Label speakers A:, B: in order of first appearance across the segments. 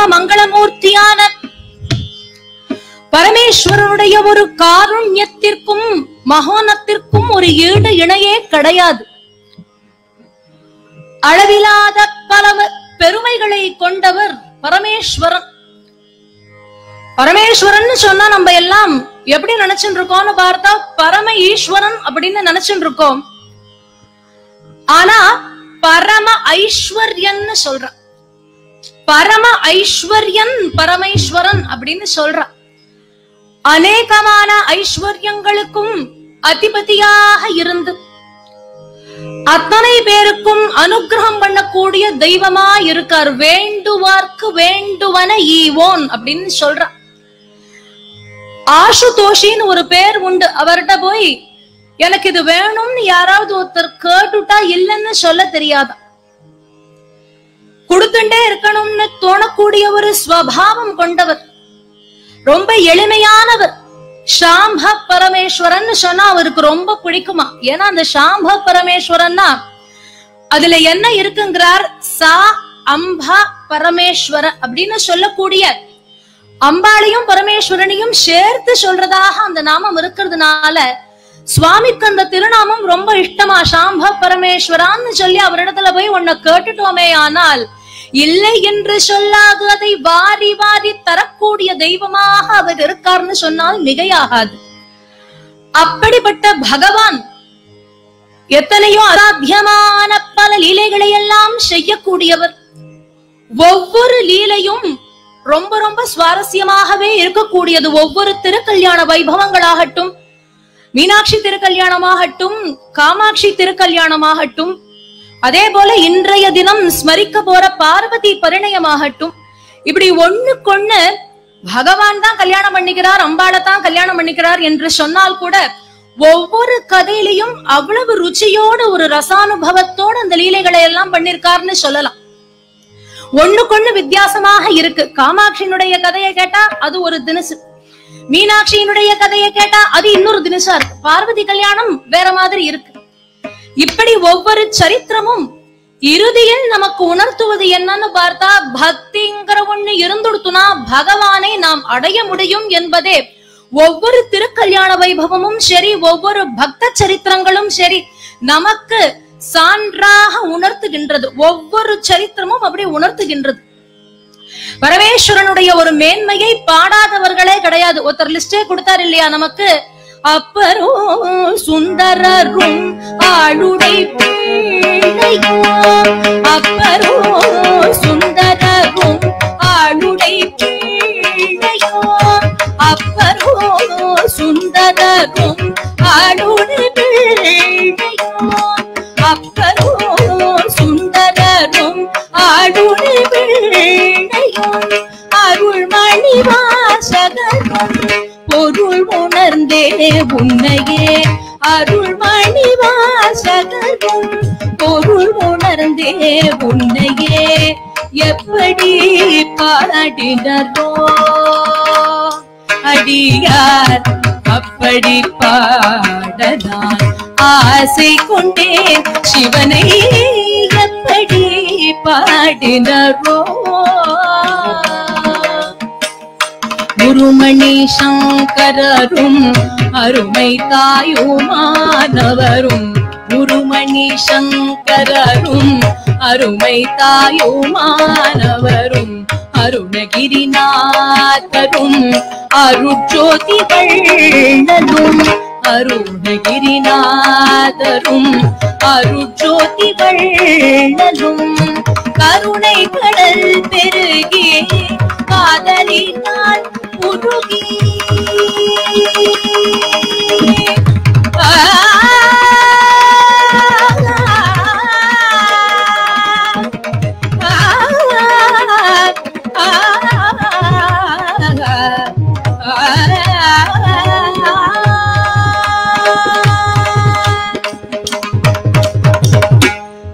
A: பரம மங்களமூர்த்தியான பரமேஸ்வரனுடைய ஒரு காருண்யத்திற்கும் மகோனத்திற்கும் ஒரு ஈடு இணையே கிடையாது. அளவிலாத பல பெருமைகளை கொண்டவர் பரமேஸ்வரன். பரமேஸ்வரன் சொன்னா நம்ம எல்லாம் எப்படி நினைச்சுட்டு இருக்கோம்னு பார்த்தா பரம ஈஸ்வரன் அப்படின்னு நினைச்சுட்டு இருக்கோம் ஆனா பரம ஐஸ்வர்யன்னு சொல்ற பரம ஐஸ்வர்யன் பரமேஸ்வரன் அப்படின்னு சொல்ற. அநேகமான ஐஸ்வர்யங்களுக்கும் அதிபதியாக இருந்து அத்தனை பேருக்கும் அனுகிரகம் பண்ணக்கூடிய தெய்வமா இருக்கார். வேண்டுவார்க்கு வேண்டுவன ஈவோன் அப்படின்னு சொல்ற. ஆசுதோஷின்னு ஒரு பேர் உண்டு. அவர்கிட்ட போய் எனக்கு இது வேணும்னு யாராவது ஒருத்தர் கேட்டுட்டா இல்லைன்னு சொல்ல தெரியாதா? கொடுத்துட்டே இருக்கணும்னு தோணக்கூடிய ஒரு ஸ்வபாவம் கொண்டவர். ரொம்ப எளிமையானவர். ஷாம்ப பரமேஸ்வரன் சொன்னா அவருக்கு ரொம்ப பிடிக்குமா? ஏன்னா அந்த ஷாம்ப பரமேஸ்வரன்னா அதுல என்ன இருக்குங்கிறார்? சா அம்பா பரமேஸ்வர அப்படின்னு சொல்லக்கூடிய அம்பாளையும் பரமேஸ்வரனையும் சேர்த்து சொல்றதாக அந்த நாமம் இருக்கிறதுனால சுவாமிக்கு அந்த திருநாமம் ரொம்ப இஷ்டமா சாம்ப பரமேஸ்வரான்னு சொல்லி அவரிடத்துல போய் உன்னை கேட்டுட்டோமே ஆனால் இல்லை என்று சொல்லாது அதை வாரி வாரி தரக்கூடிய தெய்வமாக அவர் இருக்கார்னு சொன்னால் மிகையாகாது. அப்படிப்பட்ட பகவான் எத்தனையோ அசாத்தியமான பல லீலைகளை எல்லாம் செய்யக்கூடியவர். ஒவ்வொரு லீலையும் ரொம்ப ரொம்ப சுவாரஸ்யமாகவே இருக்கக்கூடியது. ஒவ்வொரு திருக்கல்யாண வைபவங்களாகட்டும் மீனாட்சி திருக்கல்யாணமாகட்டும் காமாட்சி திருக்கல்யாணமாகட்டும் அதே போல இன்றைய தினம் ஸ்மரிக்க போற பார்வதி பரிணயமாகட்டும். இப்படி ஒண்ணுக்கொண்ணு பகவான் தான் கல்யாணம் பண்ணிக்கிறார் அம்பாளை தான் கல்யாணம் பண்ணிக்கிறார் என்று சொன்னால் கூட ஒவ்வொரு கதையிலையும் அவ்வளவு ருச்சியோடு ஒரு ரசானுபவத்தோட அந்த லீலைகளை எல்லாம் பண்ணிருக்காருன்னு சொல்லலாம். ஒண்ணுக்கொண்ணு வித்தியாசமாக இருக்கு. காமாட்சியினுடைய கதையை கேட்டா அது ஒரு தினசு. மீனாட்சியினுடைய கதையை கேட்டா அது இன்னொரு தினசா இருக்கு. பார்வதி கல்யாணம் வேற மாதிரி இருக்கு. இப்படி ஒவ்வொரு சரித்திரமும் இறுதியில் நமக்கு உணர்த்துவது என்னன்னு பார்த்தா பக்திங்கிற ஒண்ணு இருந்துடுத்துனா பகவானை நாம் அடைய முடியும் என்பதே. ஒவ்வொரு திருக்கல்யாண வைபவமும் சரி ஒவ்வொரு பக்த சரித்திரங்களும் சரி நமக்கு சான்றாக உணர்த்துகின்றது. ஒவ்வொரு சரித்திரமும் அப்படி உணர்த்துகின்றது. பரமேஸ்வரனுடைய ஒரு மேன்மையை பாடாதவர்களே கிடையாது. ஒருத்தர் லிஸ்டே கொடுத்தார் இல்லையா நமக்கு? அப்பரோ சுந்தரரும் ஆளுடை பிள்ளையோ அப்பரோ சுந்தரரும் ஆளுடை பிள்ளையோ அப்பரோ சுந்தரரும் ஆளுடை பிள்ளையோ அப்பரோ சுந்தரரும் ஆளுடை பிள்ளையோ அருள்மணி வாசகரும் பொருள் உணர்ந்தே உன்னையே. அருள்மணி வாசகரும் பொருள் உணர்ந்தே உன்னையே. எப்படி பாடினரோ அடியார் அப்படி பாடலாம் ஆசை கொண்டே சிவனை எப்படி பாடினரோ குருமணி சங்கரரும் அருமை தாயுமானவரும். குருமணி சங்கரரும் அருமை தாயுமானவரும். அருணகிரிநாதரும் அருட்ஜோதி வள்ளலும் அருணகிரிநாதரும் அருட்ஜோதி வள்ளலும் கருணை கடல் பெருகி காதலினால்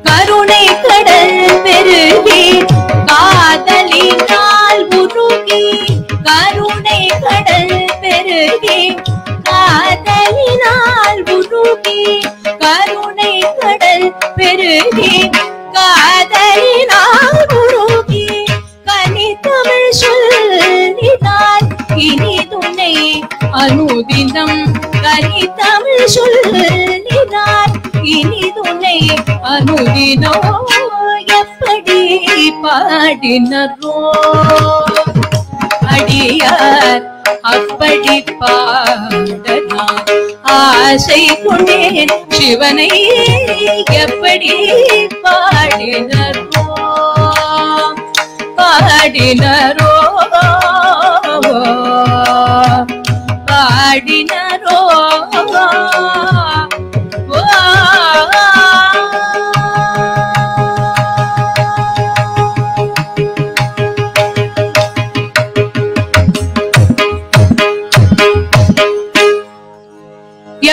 A: கருணை கடல் பெருகி காதலின் கருத்தே காதலினால் உருகி கருணை கடல் பெருகே காதலினால் உருகி கனித்தமிழ் சொல்லினால் இனி துணை அனுதினம் கனித்தமிழ் சொல்லினால் இனி துணை அனுதினோ எப்படி பாடினரோ? அடியார் அப்படி பாடலாம் ஆசை கொண்டேன் சிவனை எப்படி பாடினரோ? பாடினரோ? பாடின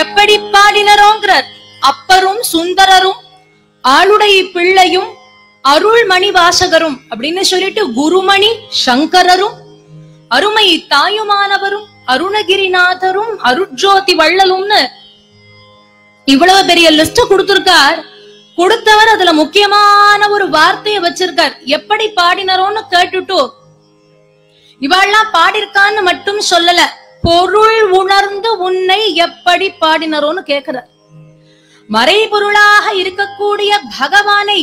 A: எப்படி பாடினரோங்கிறார். அப்பரும் சுந்தரரும் ஆளுடைய பிள்ளையும் அருள்மணி வாசகரும் அப்படின்னு சொல்லிட்டு குருமணி சங்கரரும் அருமை தாயுமானவரும் அருணகிரிநாதரும் அருட்ஜோதி வள்ளலும்னு இவ்வளவு பெரிய லிஸ்ட் கொடுத்திருக்கார். கொடுத்தவர் அதுல முக்கியமான ஒரு வார்த்தையை வச்சிருக்கார். எப்படி பாடினரோன்னு கேட்டுட்டோ இவாள்லாம் பாடிருக்கான்னு மட்டும் சொல்லல. பொருள் உணர்ந்து உன்னை எப்படி பாடினரோன்னு கேக்குறார். மறைபொருளாக இருக்கக்கூடிய பகவானை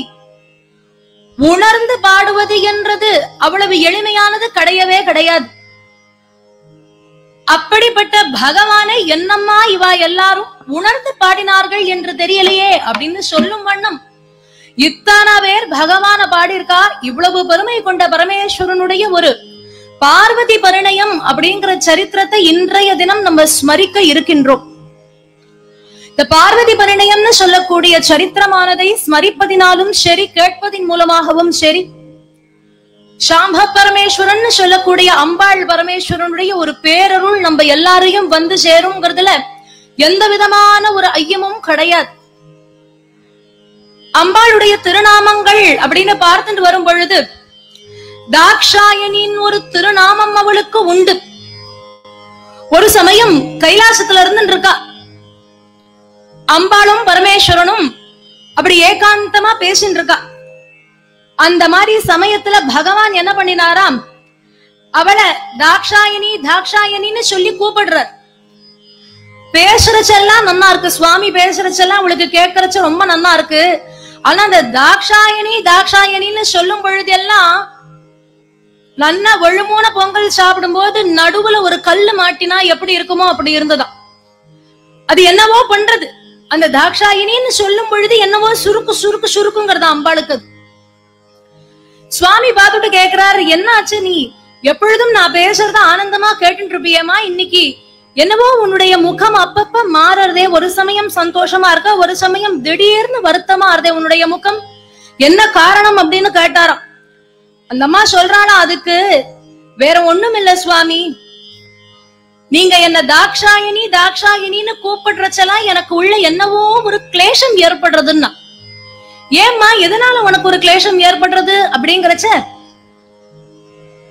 A: உணர்ந்து பாடுவது என்றது அவ்வளவு எளிமையானது கிடையவே கிடையாது. அப்படிப்பட்ட பகவானை என்னம்மா இவா எல்லாரும் உணர்ந்து பாடினார்கள் என்று தெரியலையே அப்படின்னு சொல்லும் வண்ணம் இத்தான பேர் பகவான பாடியிருக்கார். இவ்வளவு பெருமை கொண்ட பரமேஸ்வரனுடைய ஒரு பார்வதி பரிணயம் அப்படிங்கிற சரித்திரத்தை இன்றைய தினம் நம்ம ஸ்மரிக்க இருக்கின்றோம். இந்த பார்வதி பரிணயம்னு சொல்லக்கூடிய சரித்திரமானதை ஸ்மரிப்பதினாலும் சரி கேட்பதின் மூலமாகவும் சரி சாம்ப பரமேஸ்வரன் சொல்லக்கூடிய அம்பாள் பரமேஸ்வரனுடைய ஒரு பேரருள் நம்ம எல்லாரையும் வந்து சேருங்கிறதுல எந்த விதமான ஒரு ஐயமும் கிடையாது. அம்பாளுடைய திருநாமங்கள் அப்படின்னு பார்த்துட்டு வரும் பொழுது தாக்ஷாயனின் ஒரு திருநாமம் அவளுக்கு உண்டு. ஒரு சமயம் கைலாசத்துல இருந்து இருக்கா அம்பாளும் பரமேஸ்வரனும் அப்படி ஏகாந்தமா பேசிட்டு இருக்கா. அந்த மாதிரி சமயத்துல பகவான் என்ன பண்ணினாராம்? அவளை தாக்ஷாயணி தாக்ஷாயணின்னு சொல்லி கூப்பிடுறார். பேசுறச்செல்லாம் நன்னா இருக்கு. சுவாமி பேசுறச்செல்லாம் அவளுக்கு கேட்கறச்ச ரொம்ப நன்னா இருக்கு. ஆனா அந்த தாக்ஷாயணி தாக்ஷாயணின்னு சொல்லும் பொழுதெல்லாம் நல்லா ஒழுமூன பொங்கல் சாப்பிடும் போது நடுவுல ஒரு கல்லு மாட்டினா எப்படி இருக்குமோ அப்படி இருந்ததாம். அது என்னவோ பண்றது. அந்த தாக்ஷாயினின்னு சொல்லும் பொழுது என்னவோ சுருக்கு சுருக்கு சுருக்குங்கிறது அம்பாளுக்கு. அது. சுவாமி பார்த்துட்டு கேக்குறாரு என்ன ஆச்சு நீ? எப்பொழுதும் நான் பேசுறத ஆனந்தமா கேட்டுட்டு இருப்பியேமா இன்னைக்கு. என்னவோ உன்னுடைய முகம் அப்பப்ப மாறுறதே. ஒரு சமயம் சந்தோஷமா இருக்க ஒரு சமயம் திடீர்னு வருத்தமா இருதே உன்னுடைய முகம். என்ன காரணம் அப்படின்னு கேட்டாராம். அந்த அம்மா சொல்றாளா அதுக்கு? வேற ஒண்ணும் இல்ல சுவாமி. நீங்க என்ன தாக்ஷாயினி தாக்ஷாயினின்னு கூப்பிடுறச்செல்லாம் எனக்கு உள்ள என்னவோ ஒரு கிளேஷம் ஏற்படுறதுன்னா. ஏம்மா எதனால உனக்கு ஒரு கிளேஷம் ஏற்படுறது அப்படிங்கறச்ச?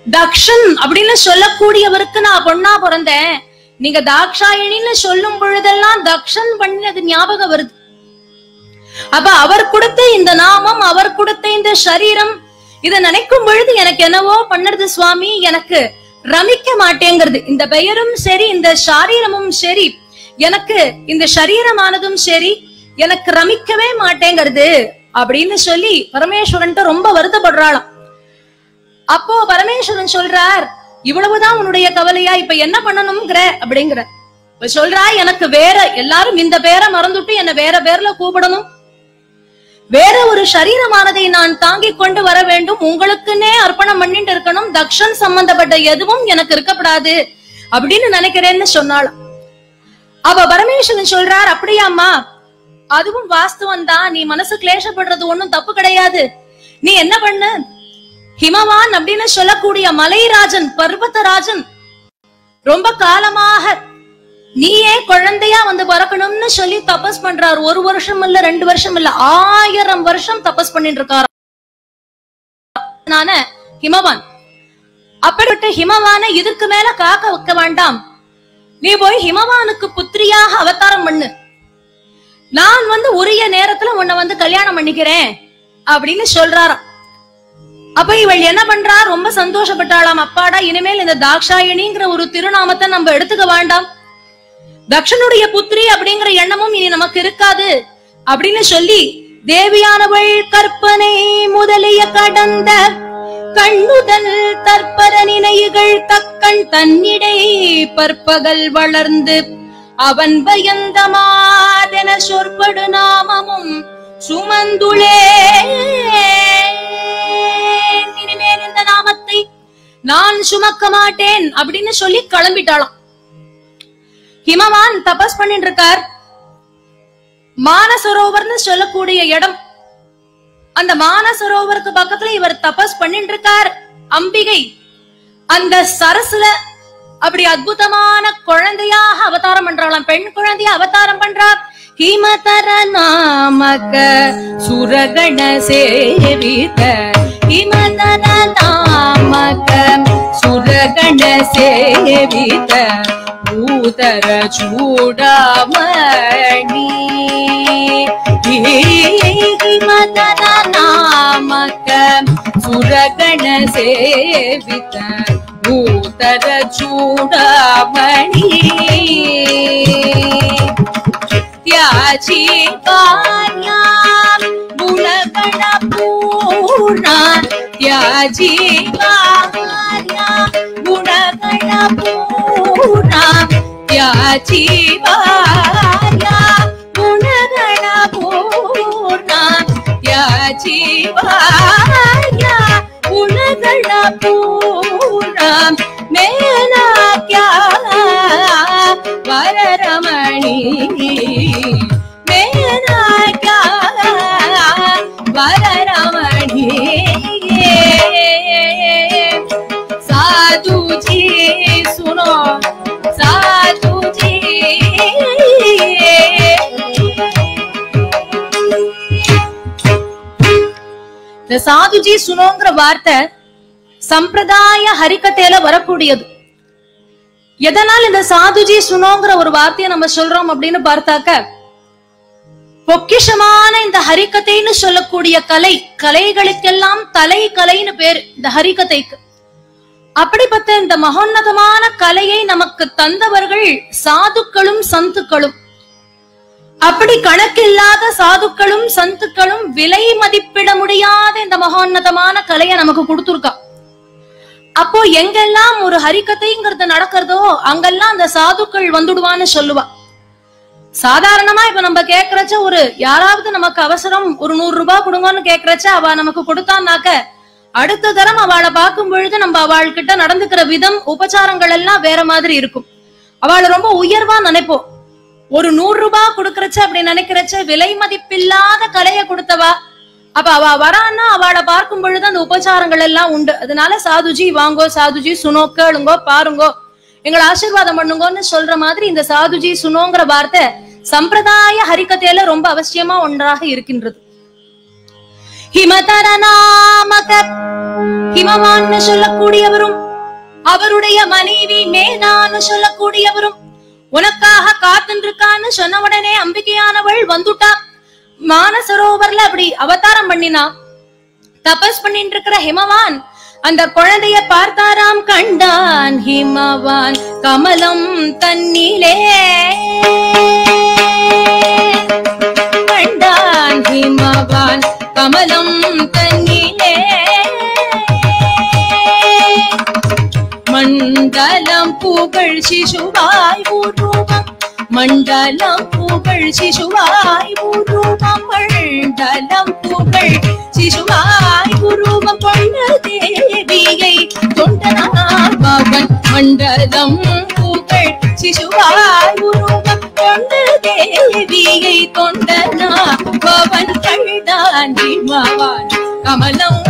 A: தக்ஷன் அப்படின்னு சொல்லக்கூடியவருக்கு நான் பொண்ணா பிறந்தேன். நீங்க தாக்ஷாயினின்னு சொல்லும் பொழுதெல்லாம் தக்ஷன் பண்ணினது ஞாபகம் வருது. அப்ப அவர் கொடுத்த இந்த நாமம் அவர் கொடுத்த இந்த சரீரம் இத நினைக்கும் பொழுது எனக்கு என்னவோ பண்ணுறது சுவாமி எனக்கு ரமிக்க மாட்டேங்கிறது. இந்த பெயரும் சரி இந்த சாரீரமும் சரி எனக்கு இந்த சரீரமானதும் சரி எனக்கு ரமிக்கவே மாட்டேங்கிறது அப்படின்னு சொல்லி பரமேஸ்வரன்ட்டு ரொம்ப வருத்தப்படுறாளாம். அப்போ பரமேஸ்வரன் சொல்றார் இவ்வளவுதான் உன்னுடைய கவலையா? இப்ப என்ன பண்ணணும்ங்கிற? அப்படிங்கிற. இப்ப சொல்றா எனக்கு வேற எல்லாரும் இந்த பேரை மறந்துட்டு என்ன வேற பேர்ல கூப்பிடணும். வேற ஒரு சரீரமானதை நான் தாங்கிக் கொண்டு வர வேண்டும். உங்களுக்குன்னே அர்ப்பணம் பண்ணிட்டு இருக்கணும். தக்ஷன் சம்பந்தப்பட்ட எதுவும் எனக்கு இருக்கப்படாது. அப்படின்னு நினைக்கிறேன்னு சொன்னாலும் அவ பரமேஸ்வரன் சொல்றார் அப்படியாம்மா அதுவும் வாஸ்தவம் தான். நீ மனசு கிளேசப்படுறது ஒண்ணும் தப்பு கிடையாது. நீ என்ன பண்ணு? ஹிமவான் அப்படின்னு சொல்லக்கூடிய மலைராஜன் பர்வதராஜன் ரொம்ப காலமாக நீயே குழந்தையா வந்து பிறக்கணும்னு சொல்லி தபஸ் பண்றார். ஒரு வருஷம் இல்ல ரெண்டு வருஷம் இல்ல ஆயிரம் வருஷம் தபஸ் பண்ணிட்டு இருக்காரு? ஹிமவான். அப்படிப்பட்ட ஹிமவான இதுக்கு மேல காக்க வைக்க வேண்டாம். நீ போய் ஹிமவானுக்கு புத்திரியாக அவதாரம் பண்ணு. நான் வந்து உரிய நேரத்துல உன்னை வந்து கல்யாணம் பண்ணிக்கிறேன் அப்படின்னு சொல்றாராம் அப்ப இவள் என்ன பண்றா? ரொம்ப சந்தோஷப்பட்டாளாம். அப்பாடா இனிமேல் இந்த தாக்ஷாயணிங்கிற ஒரு திருநாமத்தை நம்ம எடுத்துக்க வேண்டாம். தக்ஷனுடைய புத்திரி அப்படிங்கிற எண்ணமும் இனி நமக்கு இருக்காது. அப்படின்னு சொல்லி தேவியானவள் கற்பனை முதலிய கடந்த கண்ணுதல் தற்பர நினைவுகள் தக்கண் தன்னிடை பற்பகல் வளர்ந்து அவன் பயந்த மாதென சொற்படு நாமமும் சுமந்துளே. இனிமேல் இந்த நாமத்தை நான் சுமக்க மாட்டேன் அப்படின்னு சொல்லி கிளம்பிட்டாளாம். ஹிமவான் தபஸ் பண்ணிட்டு இருக்கார் மானசரோவர்னு சொல்லக்கூடிய இடம். அந்த மானசரோவருக்கு பக்கத்துல இவர் தபஸ் பண்ணிட்டு இருக்கார் அம்பிகை. அந்த சரசுல அப்படி அற்புதமான குழந்தையாக அவதாரம் பண்றாளாம். பெண் குழந்தைய அவதாரம் பண்றார். ஹிமதர நாமக சுரகண சேவித ஹிமதர நாமக சுரகண சேவித उदर चूड़मणि मदन नामक सुरगण सेवित भूतर चूड़मणि त्याची कार्या बुलगण पूर्णा त्याजी कार्या गुणगण पूर्णा பூர்ணா யாஜீவாய? குணகண பூர்ணா யாஜீவாய? குணகண பூர்ணா மே இந்த சாதுஜி சுனோங்கிற வார்த்தை சம்பிரதாய ஹரிக்கத்தையில வரக்கூடியது. எதனால் இந்த சாதுஜி சுனோங்கிற ஒரு வார்த்தையை நம்ம சொல்றோம் அப்படின்னு பார்த்தாக்க பொக்கிஷமான இந்த ஹரிக்கதைன்னு சொல்லக்கூடிய கலை கலைகளுக்கெல்லாம் தலை கலைன்னு பேர் இந்த ஹரிக்கதைக்கு அப்படிப்பட்ட இந்த மகோன்னதமான கலையை நமக்கு தந்தவர்கள் சாதுக்களும் சந்துக்களும். அப்படி கணக்கில்லாத சாதுக்களும் சந்துக்களும் விலை மதிப்பிட முடியாத இந்த மகோன்னதமான கலையை நமக்கு கொடுத்துருக்கா. அப்போ எங்கெல்லாம் ஒரு ஹரிக்கதைங்கிறது நடக்கிறதோ அங்கெல்லாம் அந்த சாதுக்கள் வந்துடுவான்னு சொல்லுவா. சாதாரணமா இப்ப நம்ம கேக்குறச்ச ஒரு யாராவது நமக்கு அவசரம் ஒரு நூறு ரூபாய் கொடுங்கன்னு கேக்குறச்ச அவ நமக்கு கொடுத்தான்னாக்க அடுத்த தரம் அவளை பார்க்கும் பொழுது நம்ம அவள்கிட்ட நடந்துக்கிற விதம் உபச்சாரங்கள் எல்லாம் வேற மாதிரி இருக்கும். அவளை ரொம்ப உயர்வா நினைப்போம். ஒரு நூறு ரூபாய் கொடுக்கறச்ச அப்படி நினைக்கிறச்ச விலை மதிப்பில்லாத கலையை கொடுத்தவா. அப்ப அவ வரான்னா அவளை பார்க்கும் பொழுது அந்த உபச்சாரங்கள் எல்லாம் உண்டு. அதனால சாதுஜி வாங்கோ சாதுஜி சுனோ கேளுங்கோ பாருங்கோ. எங்களை ஆசீர்வாதம் பண்ணுங்கோன்னு சொல்ற மாதிரி இந்த சாதுஜி சுனோங்கிற வார்த்தை சம்பிரதாய ஹரிக்கதையில ரொம்ப அவசியமா ஒன்றாக இருக்கின்றது. ஹிமதர நாமக ஹிமவான்னு சொல்லக்கூடியவரும் அவருடைய மனைவி மேனான்னு சொல்லக்கூடியவரும் உனக்காக காத்துருக்கான்னு சொன்ன உடனே அம்பிகையானவள் வந்துட்டா. மானசரோவர்ல அப்படி அவதாரம் பண்ணினா. தபஸ் பண்ணிட்டு இருக்கிற ஹிமவான் அந்த குழந்தைய பார்த்தாராம் கண்டான். ஹிமவான் கமலம் தன்னிலே கண்டான். ஹிமவான் கமலம் தன்னி மண்டலம் புகழ் சிசுவாய் உருவம். மண்டலம் புகழ் சிசுவாய் உருவம். மண்டலம் புகழ் சிசுவாய் உருவம். கொண்ட தேவியை தொண்டனார் பவன். மண்டலம் புகழ் சிசுவாய் உருவம். கொண்ட தேவியை தொண்டனார் பவன் கண்டான் கமலம்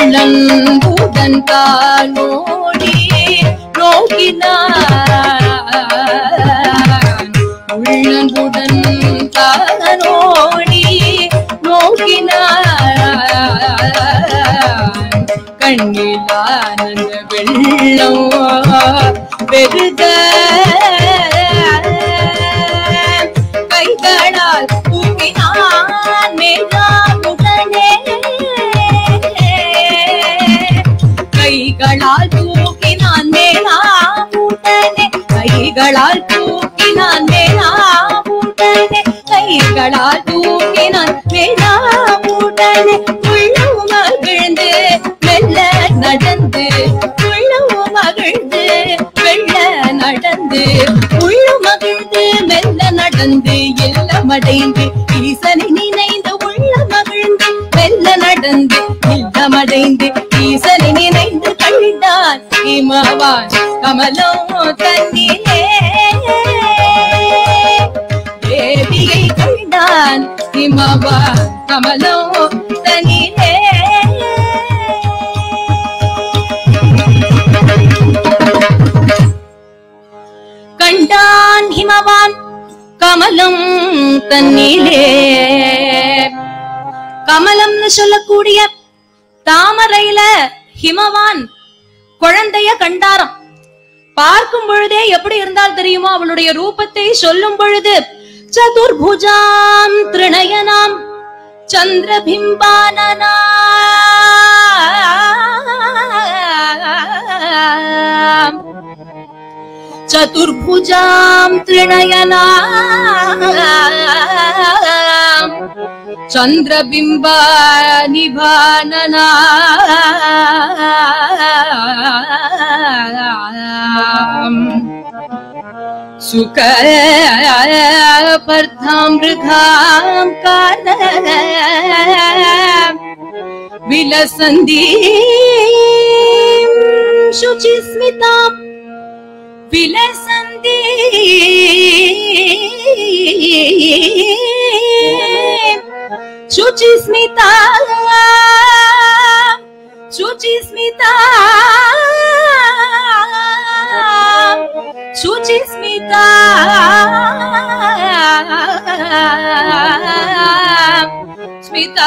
A: உள்ளம்புதன் காலோடி நோக்கினார் உள்ளம்புடன் காலோடி நோக்கினான் கண்ணிலானந்த வெள்ளம் பெருக கைகளால் தூக்கினான் மேலா மூட்டனே கைகளால் தூக்கினான் மேலா மூட்டனே உள்ளம் மகிழ்ந்து மெல்ல நடந்து உள்ளவு மகிழ்ந்து வெள்ள நடந்து உள்ளு மகிழ்ந்து மெல்ல நடந்து எல்லாம் அடைந்து ஈசனை நீ மனமடைந்து ஈசனை நினைந்து கண்டான் இமவான் கமலோ தன்னிலே. தேவியை கண்டான் இமவான் கமலோ தன்னிலே. கண்டான் ஹிமவான். கமலம் தன்னிலே. கமலம்னு சொல்லக்கூடிய தாமரையில ஹிமவான் குழந்தைய கண்டாராம். பார்க்கும் பொழுதே எப்படி இருந்தால் தெரியுமோ அவளுடைய ரூபத்தை சொல்லும் பொழுது சதுர்புஜாம் திருணயனாம் சந்திரபிம்பானனா चतुर्भुजां तृणयना चन्द्रबिम्बा निभाननाया शुकया प्रथमृथा काल विलसन्धि शुचिस्मिताम् विलसन्ति शुचिस्मिता शुचिस्मिता शुचिस्मिता स्मिता।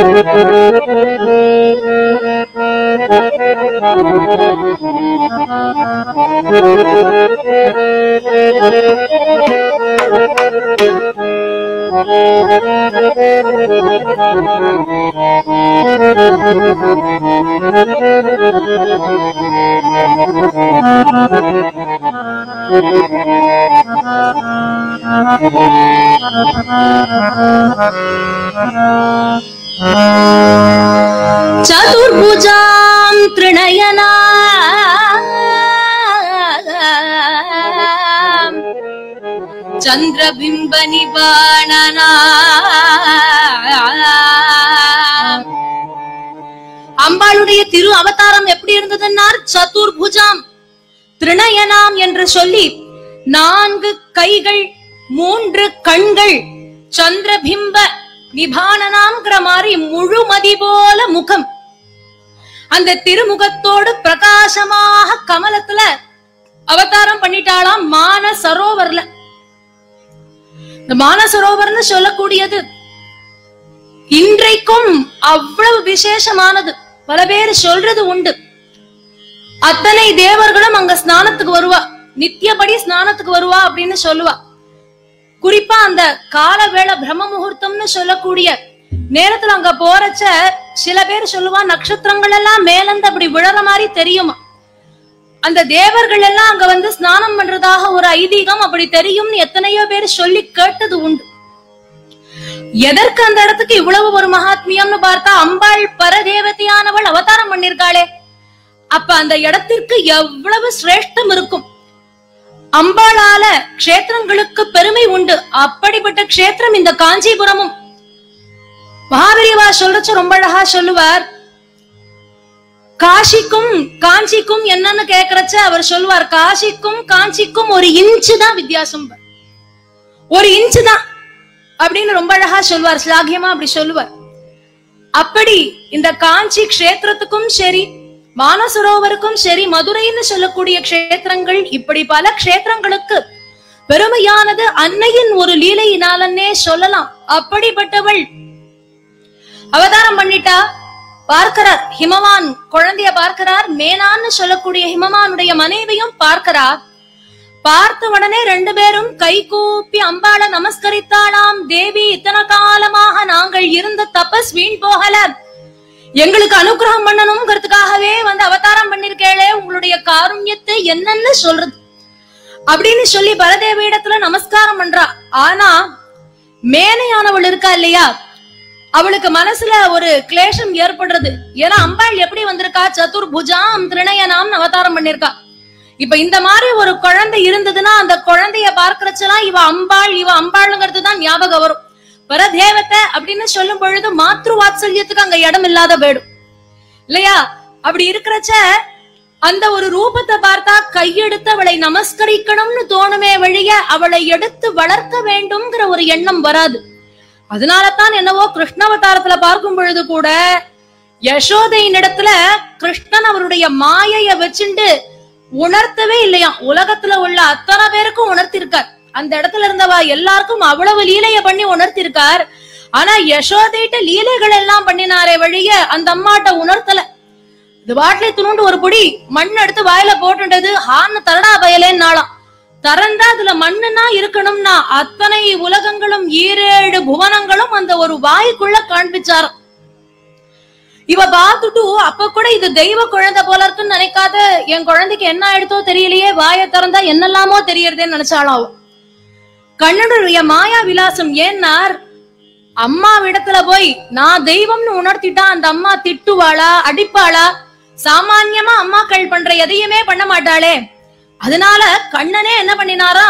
A: Thank. ಬಿಂಬ அம்பாளுடைய திரு அவதாரம் எப்படி இருந்ததுன்னார்? சதுர்புஜாம் திரிணயனாம் என்று சொல்லி நான்கு கைகள் மூன்று கண்கள் சந்திரபிம்ப நிபானனாம்ங்கிற மாதிரி முழுமதி போல முகம். அந்த திருமுகத்தோடு பிரகாசமாக கமலத்துல அவதாரம் பண்ணிட்டாளாம் மான சரோவர்ல இந்த மானசரோவர்னு சொல்லக்கூடியது. இன்றைக்கும் அவ்வளவு விசேஷமானது. பல பேர் சொல்றது உண்டு. அத்தனை தேவர்களும் அங்க ஸ்நானத்துக்கு வருவா. நித்தியபடி ஸ்நானத்துக்கு வருவா அப்படின்னு சொல்லுவா. குறிப்பா அந்த காலவேள பிரம்ம முகூர்த்தம்னு சொல்லக்கூடிய நேரத்துல அங்க போறச்ச சில பேர் சொல்லுவா நட்சத்திரங்கள் எல்லாம் மேலந்து அப்படி விழற மாதிரி தெரியுமா? அந்த தேவர்கள் எல்லாம் அங்க வந்து ஸ்நானம் பண்றதாக ஒரு ஐதீகம் அப்படி தெரியும்னு எத்தனையோ பேர் சொல்லி கேட்டது உண்டு. எதற்கு அந்த இடத்துக்கு இவ்வளவு ஒரு மகாத்மியம்னு பார்த்தா அம்பாள் பரதேவதையானவள் அவதாரம் பண்ணிருக்காளே. அப்ப அந்த இடத்திற்கு எவ்வளவு சிரேஷ்டம் இருக்கும். அம்பாளால கஷேத்திரங்களுக்கு பெருமை உண்டு. அப்படிப்பட்ட க்ஷேத்திரம் இந்த காஞ்சிபுரமும். மகாபெரிவா சொல்றச்சு ரொம்ப அழகா சொல்லுவார். காசிக்கும் காஞ்சிக்கும் என்னன்னு கேக்குறச்ச அவர் சொல்லுவார் காசிக்கும் காஞ்சிக்கும் ஒரு இன்ச்சு தான் வித்தியாசம் ஒரு இன்ச்சு தான் அப்படின்னு ரொம்ப அழகா சொல்லுவார் ஸ்லாகியமா அப்படி சொல்லுவார். அப்படி இந்த காஞ்சி க்ஷேத்திரத்துக்கும் சரி மானசரோவருக்கும் சரி மதுரைன்னு சொல்லக்கூடிய க்ஷேத்திரங்கள் இப்படி பல கஷேத்திரங்களுக்கு பெருமையானது அன்னையின் ஒரு லீலையினாலன்னே சொல்லலாம். அப்படிப்பட்டவள் அவதாரம் பண்ணிட்டா பார்க்கிறார். ஹிமவான் குழந்தைய பார்க்கிறார். மேனான்னு சொல்லக்கூடிய ஹிமவானுடைய மனைவியும் பார்க்கிறார். பார்த்த உடனே ரெண்டு பேரும் கை கூப்பி அம்பாள நமஸ்கரித்தாளாம். தேவி இத்தனை காலமாக நாங்கள் இருந்த தபஸ் வீண் போகல. எங்களுக்கு அனுகிரகம் பண்ணணும்ங்கிறதுக்காகவே வந்து அவதாரம் பண்ணிருக்கேளே உங்களுடைய காருண்யத்தை என்னன்னு சொல்றது அப்படின்னு சொல்லி பரதேவி இடத்துல நமஸ்காரம் பண்றா. ஆனா மேனையானவள் இருக்கா இல்லையா? அவளுக்கு மனசுல ஒரு கிளேஷம் ஏற்படுறது. ஏன்னா அம்பாள் எப்படி வந்திருக்கா? சதுர்புஜாம் திருநயனாம் அவதாரம் பண்ணிருக்கா. இப்ப இந்த மாதிரி ஒரு குழந்தை இருந்ததுன்னா அந்த குழந்தைய பார்க்கறச்செல்லாம் இவ அம்பாள் இவ அம்பாளுங்கிறது தான் ஞாபகம் வரும். பரதேவத்தை அப்படின்னு சொல்லும் பொழுது மாத்ரு வாத்சல்யத்துக்கு அங்க இடம் இல்லாத போயிடும் இல்லையா? அப்படி இருக்கிறச்ச அந்த ஒரு ரூபத்தை பார்த்தா கையெடுத்து அவளை நமஸ்கரிக்கணும்னு தோணுமே வழிய அவளை எடுத்து வளர்க்க வேண்டும்ங்கிற ஒரு எண்ணம் வராது. அதனாலதான் என்னவோ கிருஷ்ணவதாரத்துல பார்க்கும் பொழுது கூட யசோதையின் இடத்துல கிருஷ்ணன் அவருடைய மாயைய வச்சுண்டு உணர்த்தவே இல்லையா உலகத்துல உள்ள அத்தனை பேருக்கும் உணர்த்திருக்கார். அந்த இடத்துல இருந்தவா எல்லாருக்கும் அவ்வளவு லீலைய பண்ணி உணர்த்திருக்கார். ஆனா யசோதைட்ட லீலைகள் எல்லாம் பண்ணினாரே வழிய அந்த அம்மாட்ட உணர்த்தல. இது பாட்டிலே துணுண்டு ஒரு பொடி மண் எடுத்து வாயில போட்டுட்டது ஹான்னு தரடா பயலேன்னாலாம் தரந்தா அதுல மண்ணுனா இருக்கணும்னா அத்தனை உலகங்களும் ஈரேழு புவனங்களும் அந்த ஒரு வாய்க்குள்ள காண்பிச்சார். இவ பார்த்துட்டு அப்ப கூட இது தெய்வ குழந்தை போல இருக்குன்னு நினைக்காத என் குழந்தைக்கு என்ன ஆயிடுத்தோ தெரியலையே வாயை திறந்தா என்னெல்லாமோ தெரியறதேன்னு நினைச்சாலும் கண்ணனுடைய மாயா விலாசம் ஏன்னார் அம்மா விடத்துல போய் நான் தெய்வம்னு உணர்த்திட்டா அந்த அம்மா திட்டுவாளா அடிப்பாளா? சாமான்யமா அம்மாக்கள் பண்ற எதையுமே பண்ண மாட்டாளே. அதனால கண்ணனே என்ன பண்ணினாரா?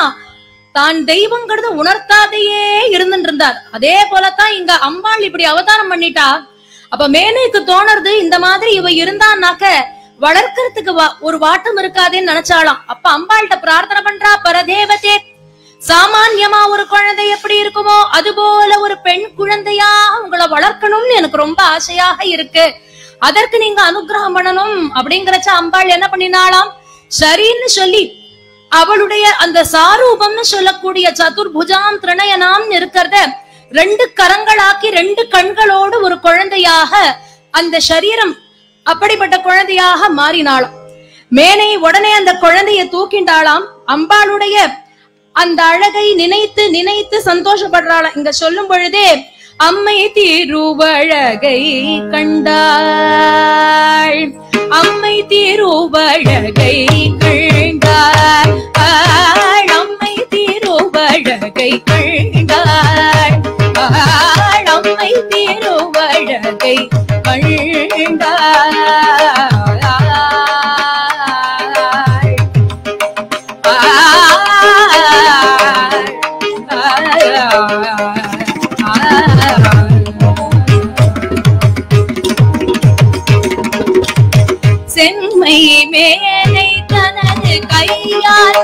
A: தான் தெய்வங்கிறது உணர்த்தாதையே இருந்துட்டு இருந்தார் அதே போலத்தான் இங்க அம்பாள் இப்படி அவதாரம் பண்ணிட்டா. அப்ப மேனைக்கு தோணுறது இந்த மாதிரி இவ இருந்தான்னாக்க வளர்க்கறதுக்கு வா- ஒரு வாட்டம் இருக்காதேன்னு நினைச்சாலாம் அப்ப அம்பாள்கிட்ட பிரார்த்தனை பண்றா பரதேவதே சாமான்யமா ஒரு குழந்தை எப்படி இருக்குமோ அது போல ஒரு பெண் குழந்தையா உங்களை வளர்க்கணும்னு எனக்கு ரொம்ப ஆசையாக இருக்கு. அதற்கு நீங்க அனுகிரகம் பண்ணணும். அப்படிங்கிறச்ச அம்பாள் என்ன பண்ணினாலாம் சரின்னு சொல்லி அவளுடைய அந்த சாரூபம்னு சொல்லக்கூடிய சதுர்புஜாம் திரணயனாம் இருக்கிறத ரெண்டு கரங்களாக்கி ரெண்டு கண்களோடு ஒரு குழந்தையாக அந்த சரீரம் அப்படிப்பட்ட குழந்தையாக மாறினாளாம். மேனை உடனே அந்த குழந்தைய தூக்கிண்டாளாம். அம்பாளுடைய அந்த அழகை நினைத்து நினைத்து சந்தோஷப்படுறாளாம். இங்க சொல்லும் பொழுதே அம்மை திருவழகை கண்டாள். அம்மை திருவழகை கண்டாள். அம்மை திருவழகை கண்டாள். அம்மை திருவழகை கண்டாள். மேலை தனது கையால்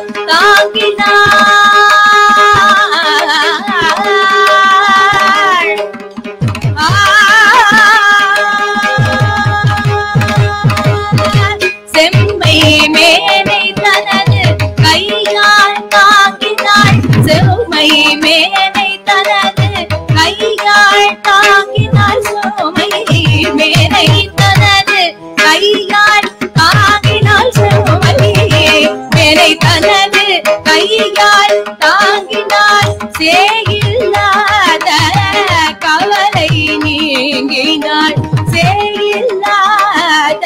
A: கையால் தாங்கினாள் சேயில்லாத கவலை நீங்கினாள் சேயில்லாத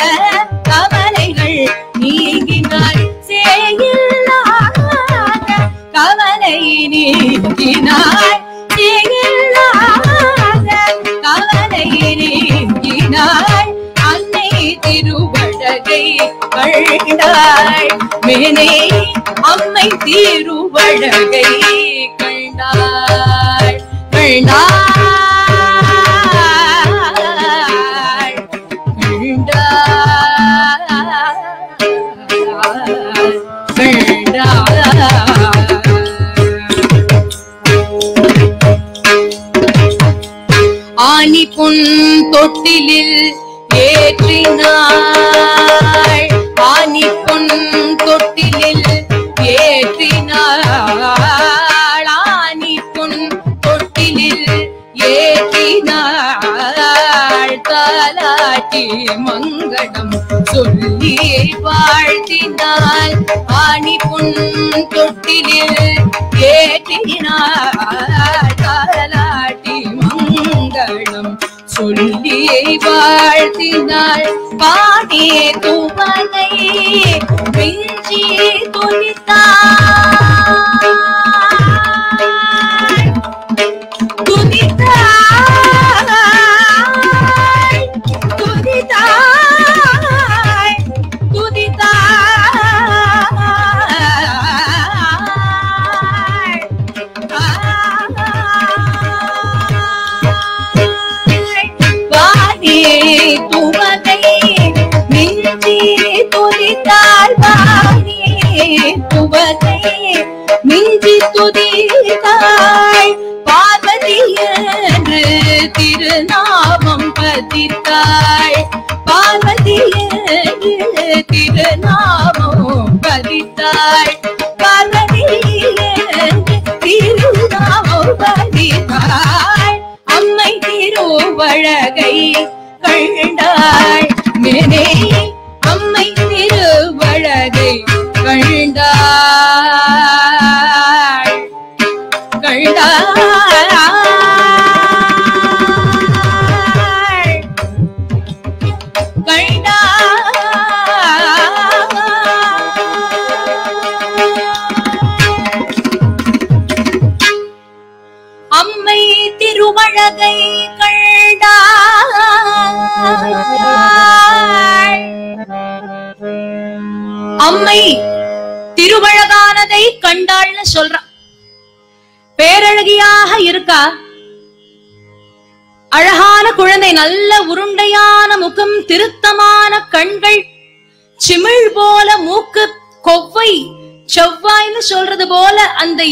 A: கவலைகள் நீங்கினாள் சேயில்லாத கவலை நீங்கினாள் சேயில்லாத கவலை நீங்கினாள் அன்னை திருவழகை கண்டாள். மேனே அம்மை திருவழகை கண்டாள் கண்டாள் ஆனி பொன் தொட்டிலில் ஏற்றினாள் ஆனி பொன் தாலாட்டி மங்களம் சொல்லி வாழ்த்தினால் ஆணி பொன் தொட்டிலில் ஏற்றினாள் தாலாட்டி மங்களம் சொல்லி வாழ்த்தினால் பாடியே துவனை வெஞ்சி துதித்தாள்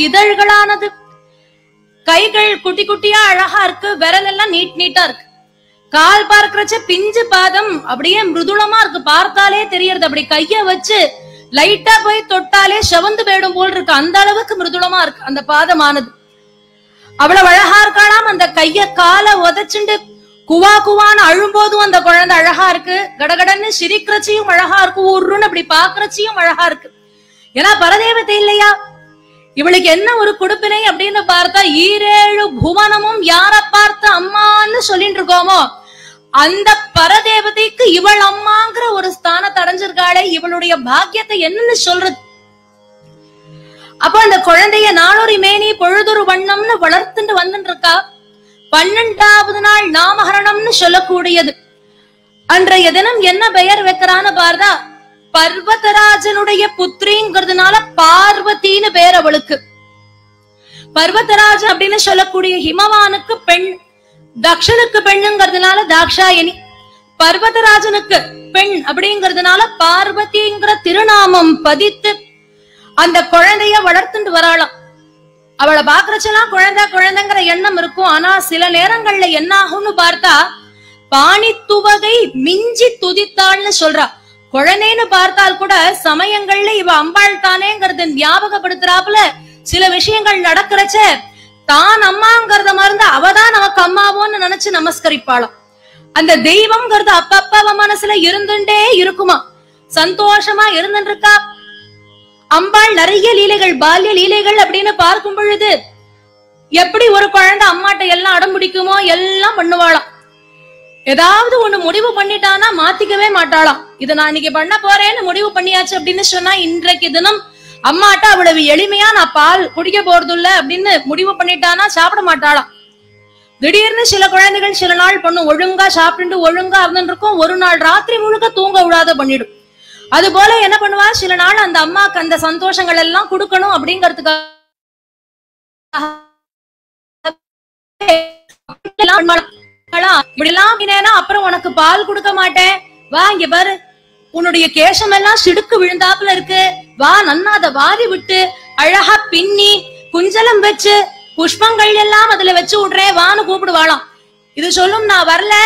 A: இதழ்களானது. கைகள் குட்டி குட்டியா அழகா இருக்கு விரல் எல்லாம் நீட் நீட்டா இருக்கு. கால் பார்க்கறச்ச பிஞ்சு பாதம் அப்படியே மிருதுளமா இருக்கு. பார்த்தாலே தெரியறது. அப்படி கைய வச்சு லைட்டா போய் தொட்டாலே செவந்து போயிடும் போல் இருக்கு. அந்த அளவுக்கு மிருதுளமா இருக்கு அந்த பாதமானது. அவ்வளவு அழகா இருக்காளாம் அந்த கைய கால உதச்சுண்டு குவா குவான்னு அழும்போதும் அந்த குழந்தை அழகா இருக்கு. கடகடன்னு சிரிக்கிறச்சியும் அழகா இருக்கு. உருன்னு அப்படி பாக்குறச்சியும் அழகா இருக்கு. ஏன்னா பரதேவத்தை இல்லையா? இவளுக்கு என்ன ஒரு கொடுப்பினை அப்படின்னு பார்த்தா ஈரேழு புவனமும் யார பார்த்து அம்மான்னு சொல்லிட்டு இருக்கோமோ அந்த பரதேவதைக்கு இவள் அம்மாங்கிற ஒரு ஸ்தானத்தை அடைஞ்சிருக்காளே இவளுடைய பாக்கியத்தை என்னன்னு சொல்றது? அப்ப அந்த குழந்தைய நாளொரு மேனி பொழுதொரு வண்ணம்னு வளர்த்துட்டு வந்துட்டு இருக்கா? பன்னெண்டாவது நாள் நாமகரணம்னு சொல்லக்கூடியது. அன்றைய தினம் என்ன பெயர் வைக்கிறான்னு பார்த்தா பர்வதராஜனுடைய புத்திரிங்கிறதுனால பார்வதின்னு பேர் அவளுக்கு. பர்வதராஜ அப்படின்னு சொல்லக்கூடிய ஹிமவானுக்கு பெண் தக்ஷனுக்கு பெண்ணுங்கிறதுனால தாக்ஷாயணி பர்வதராஜனுக்கு பெண் அப்படிங்கிறதுனால பார்வதிங்கிற திருநாமம் பதித்து அந்த குழந்தைய வளர்த்துட்டு வராளாம். அவளை பாக்குறச்செல்லாம் குழந்தை குழந்தைங்கிற எண்ணம் இருக்கும். ஆனா சில நேரங்கள்ல என்ன ஆகும்னு பார்த்தா பாணித்துவகை மிஞ்சி துதித்தாள்னு சொல்றா. குழந்தைன்னு பார்த்தால் கூட சமயங்கள்ல இவ அம்பாள் தானேங்கிறது ஞாபகப்படுத்துறாப்புல சில விஷயங்கள் நடக்கிறச்ச தான் அம்மாங்கிறத மறந்து அவதான் நமக்கு அம்மாவோன்னு நினைச்சு நமஸ்கரிப்பாளாம். அந்த தெய்வம்ங்கிறது அப்பப்ப அவ மனசுல இருந்துட்டே இருக்குமா? சந்தோஷமா இருந்துட்டு இருக்கா அம்பாள் நிறைய லீலைகள் பால்ய லீலைகள் அப்படின்னு பார்க்கும் பொழுது எப்படி ஒரு குழந்தை அம்மாட்ட எல்லாம் அடம் பிடிக்குமோ எல்லாம் பண்ணுவாளாம். ஏதாவது ஒண்ணு முடிவு பண்ணிட்டானா மாத்திக்கவே மாட்டாளாம் இதை நான் இன்னைக்கு பண்ண போறேன்னு முடிவு பண்ணியாச்சு அப்படின்னு சொன்னா இன்றைக்கு தினம் அம்மாட்ட அவ்வளவு எளிமையா நான் பால் குடிக்க போறது இல்ல அப்படின்னு முடிவு பண்ணிட்டானா சாப்பிட மாட்டாளாம் திடீர்னு சில குழந்தைகள் சில நாள் பண்ணும் ஒழுங்கா சாப்பிட்டு ஒழுங்கா இருந்துட்டு இருக்கும். ஒரு நாள் ராத்திரி முழுக்க தூங்க விடாத பண்ணிடும். அது போல என்ன பண்ணுவா? சில நாள் அந்த அம்மாக்கு அந்த சந்தோஷங்கள் எல்லாம் கொடுக்கணும் அப்படிங்கறதுக்காக எல்லாம் இப்படிலாம் பண்ணினேன்னா அப்புறம் உனக்கு பால் கொடுக்க மாட்டேன். வா இங்க பாரு. உன்னுடைய கேசம் எல்லாம் சிடுக்கு விழுந்தாப்புல இருக்கு. வா நன்னா அதை வாரி விட்டு அழகா பின்னி குஞ்சலம் வச்சு புஷ்பங்கள் எல்லாம் அதுல வச்சு விடுறேன் வான்னு கூப்பிடுவாளாம். இது சொல்லும் நான் வரல.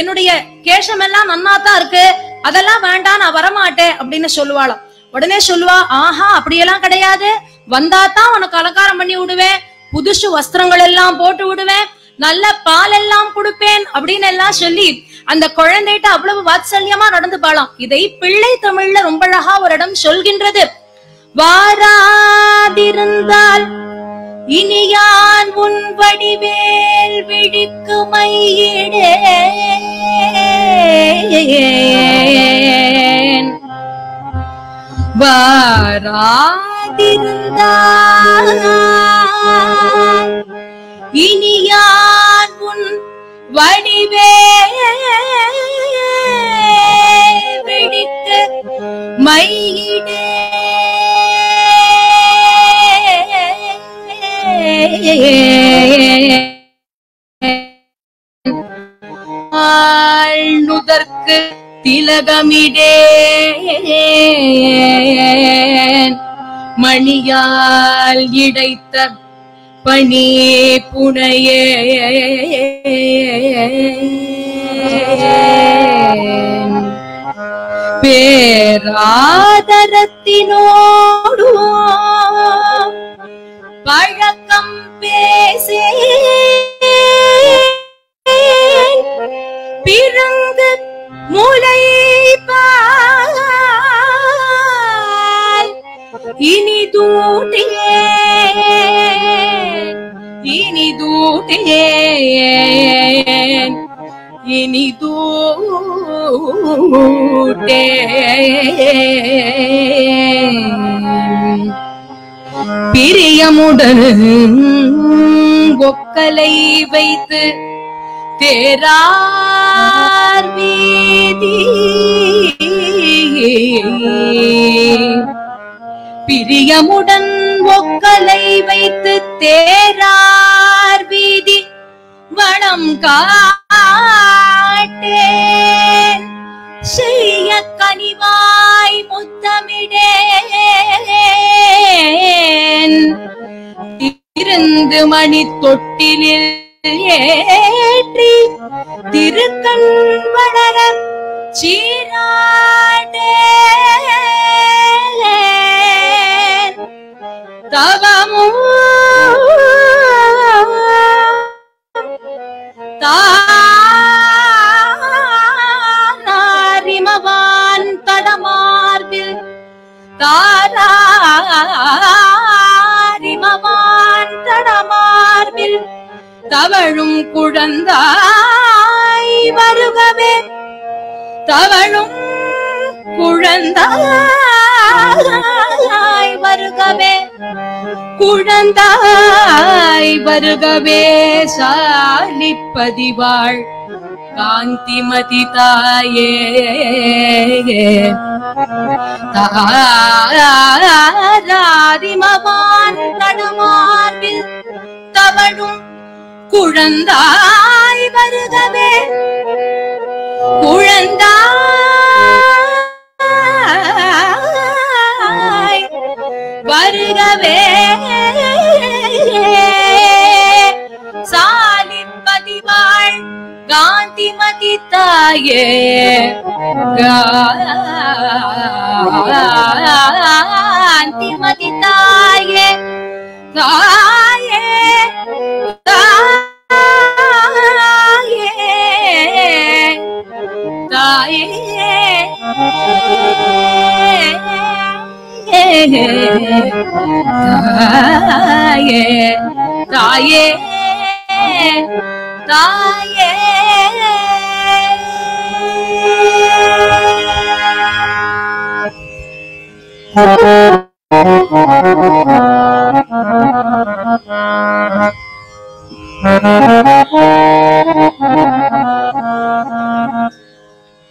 A: என்னுடைய கேசம் எல்லாம் நன்னாதான் இருக்கு. அதெல்லாம் வேண்டாம் நான் வரமாட்டேன் அப்படின்னு சொல்லுவாளாம். உடனே சொல்லுவா ஆஹா அப்படியெல்லாம் கிடையாது. வந்தா தான் உனக்கு அலங்காரம் பண்ணி விடுவேன். புதுசு வஸ்திரங்கள் எல்லாம் போட்டு விடுவேன். நல்ல பால் எல்லாம் கொடுப்பேன் அப்படின்னு எல்லாம் சொல்லி அந்த குழந்தைகிட்ட அவ்வளவு வாத்சல்யமா நடந்து பாலாம். இதை பிள்ளை தமிழ்ல ரொம்ப அழகா ஒரு இடம் சொல்கின்றது. வாராதிருந்தால் இனி யான் உன் வடிவேல் விழிக்கு வாராதிருந்தால் இனி யான் உன் வடிவேல் மையிடே ஆழ்நுதற்கு திலகமிடே மணியால் இடைத்த பணி புனையே. பேராதரத்தினோடு பழக்கம் பேசே பிறந்து மூளை பால். இனி தூட்டியே இனி தூட்டேன் இனி தூட்டே பிரியமுடன் ஒக்கலை வைத்து தேரார் வீதி. பிரியமுடன் ஒக்கலை வைத்து தேரார் வீதி வளம் காட்டேன். செய்ய கனிவாய் முத்தமிடேன். இருந்து மணி தொட்டிலில் ஏற்றி திருக்கண் வளர சீராடே தவமும். தாரிமவான் தடமார்பில். தாரிமவான் தடமார்பில். தவழும் குழந்தாய் வருகவே. தவழும் குழந்தாய் வருகவே குழந்தாய் வருகவே சாலிப்பதிவாள் காந்திமதி தாயே. தாராதிமவான் தடமார்பில் தவழும் குழந்தாய் வருகவே குழந்தாய் வருகவே. சாலிப்பதிவாள் காந்திமதி தாயே காந்திமதி தாயே தாயே தாயே. தாயே. தாயே தாயே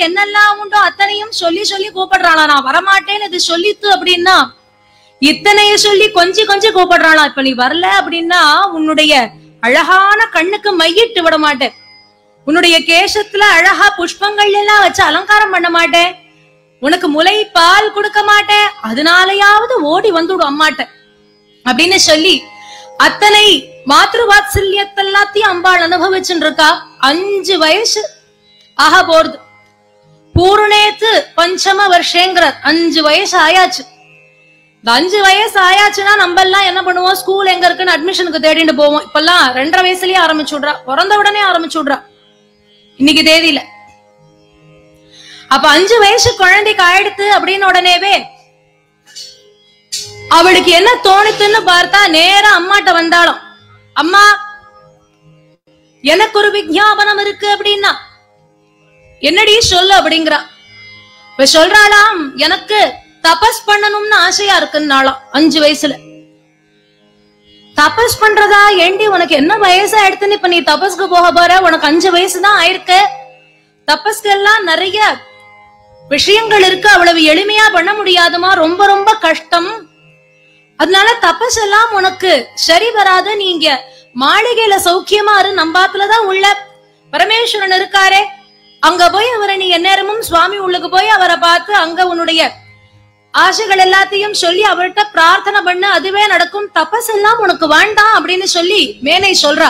A: குழந்தைக்கு என்னெல்லாம் உண்டோ அத்தனையும் சொல்லி சொல்லி கூப்பிடுறாளா. நான் வரமாட்டேன்னு இது சொல்லித்து அப்படின்னா இத்தனைய சொல்லி கொஞ்சம் கொஞ்சம் கூப்பிடுறாளா. இப்ப நீ வரல அப்படின்னா உன்னுடைய அழகான கண்ணுக்கு மையிட்டு விட மாட்டேன். உன்னுடைய கேசத்துல அழகா புஷ்பங்கள் எல்லாம் வச்சு அலங்காரம் பண்ண மாட்டேன். உனக்கு முளை பால் கொடுக்க மாட்டேன். அதனாலயாவது ஓடி வந்துடும் அம்மாட்ட. அப்படின்னு சொல்லி அத்தனை மாத்ரு வாத்சல்யத்தெல்லாத்தையும் அம்பாள் அனுபவிச்சுட்டு இருக்கா. அஞ்சு வயசு ஆக போறது. பூர்ணேத்து பஞ்சம வருஷங்கிறார். அஞ்சு வயசு ஆயாச்சு. இந்த அஞ்சு வயசு ஆயாச்சுன்னா நம்ம எல்லாம் என்ன பண்ணுவோம்? ஸ்கூல் எங்க இருக்குன்னு அட்மிஷனுக்கு தேடிட்டு போவோம். இப்பெல்லாம் ரெண்டரை வயசுலயே ஆரம்பிச்சு விடுறா. பிறந்த உடனே ஆரம்பிச்சு விடுறா. இன்னைக்கு தேதியில. அப்ப அஞ்சு வயசு குழந்தைக்கு ஆயிடுத்து அப்படின்னு உடனேவே அவளுக்கு என்ன தோணுத்துன்னு பார்த்தா நேரா அம்மாட்ட வந்தாலும் அம்மா எனக்கு ஒரு விஞ்ஞாபனம் இருக்கு அப்படின்னா என்னடி சொல்லு அப்படிங்கிறா. இப்ப சொல்றாளாம் எனக்கு தபஸ் பண்ணணும்னு ஆசையா இருக்குன்னாலாம் அஞ்சு வயசுல. தபஸ் பண்றதா? ஏண்டி உனக்கு என்ன வயசா எடுத்துன்னு இப்ப நீ தபஸ்க்கு போக போற? உனக்கு அஞ்சு வயசு தான் ஆயிருக்கு. தபஸ்க்கு எல்லாம் நிறைய விஷயங்கள் இருக்கு. அவ்வளவு எளிமையா பண்ண முடியாதுமா? ரொம்ப ரொம்ப கஷ்டம். அதனால தபஸ் எல்லாம் உனக்கு சரி வராது. நீங்க மாளிகையில சௌக்கியமா இரு. நம்பாத்துலதான் உள்ள. பரமேஸ்வரன் இருக்காரே. அங்க போய் அவரை நீ எந்நேரமும் சுவாமி உள்ளுக்கு போய் அவரை பார்த்து அங்க உன்னுடைய ஆசைகள் எல்லாத்தையும் சொல்லி அவர்கிட்ட பிரார்த்தனை பண்ண அதுவே நடக்கும். தபஸ் எல்லாம் உனக்கு வேண்டாம் அப்படின்னு சொல்லி மேனை சொல்றா.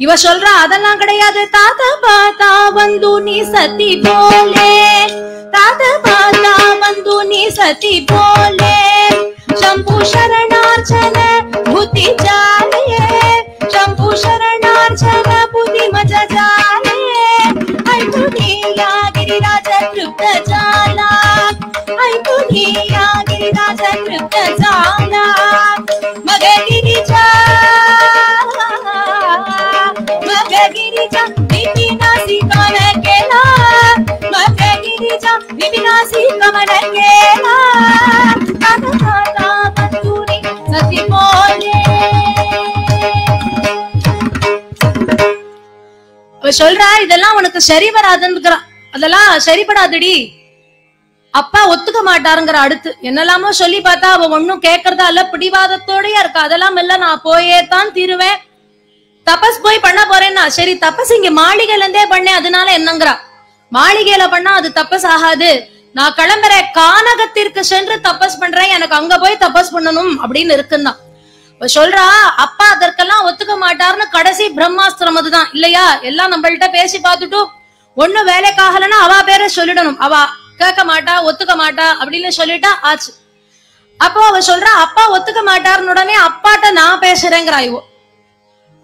A: இவ சொல்றா அதெல்லாம் கிடையாது. தாத்தா பாத்தா வந்து நீ சத்தி போலே. தாத்தா பாத்தா வந்து நீ சத்தி போலே. சம்பு சரணார்ச்சன புத்தி ஜாலியே சம்பு சரணார்ச்சன गिरिराज तृप्त झाला இப்ப சொல்றா இதெல்லாம் உனக்கு சரி வராதுங்கிறா அதெல்லாம் சரிபடாதுடி அப்பா ஒத்துக்க மாட்டாருங்கிற அடுத்து. என்னெல்லாமோ சொல்லி பார்த்தா அவ ஒண்ணும் கேட்கறதா இல்ல பிடிவாதத்தோடயே இருக்கா. அதெல்லாம் இல்ல நான் போயே தான் தீருவேன். தபஸ் போய் பண்ண போறேன்னா சரி தபஸ் இங்க மாளிகையில இருந்தே பண்ணேன் அதனால என்னங்கிறா. மாளிகையில பண்ணா அது தபஸ் ஆகாது. நான் கிளம்புறேன் கானகத்திற்கு சென்று தபஸ் பண்றேன் எனக்கு அங்க போய் தபஸ் பண்ணணும் அப்படின்னு இருக்குன்னா. சொல்றா அப்பா அதற்கெல்லாம் ஒத்துக்க மாட்டாருன்னு கடைசி பிரம்மாஸ்திரம் அதுதான். இல்லையா? எல்லாம் நம்மள்ட்ட பேசி பார்த்துட்டு ஒண்ணு வேலைக்காகலன்னா அவ பேரை சொல்லிடணும். அவ கேட்க மாட்டா ஒத்துக்க மாட்டா அப்படின்னு சொல்லிட்டா ஆச்சு. அப்போ அவ சொல்றா அப்பா ஒத்துக்க மாட்டாருன்னு உடனே அப்பாட்ட நான் பேசுறேங்கிறா இவோ.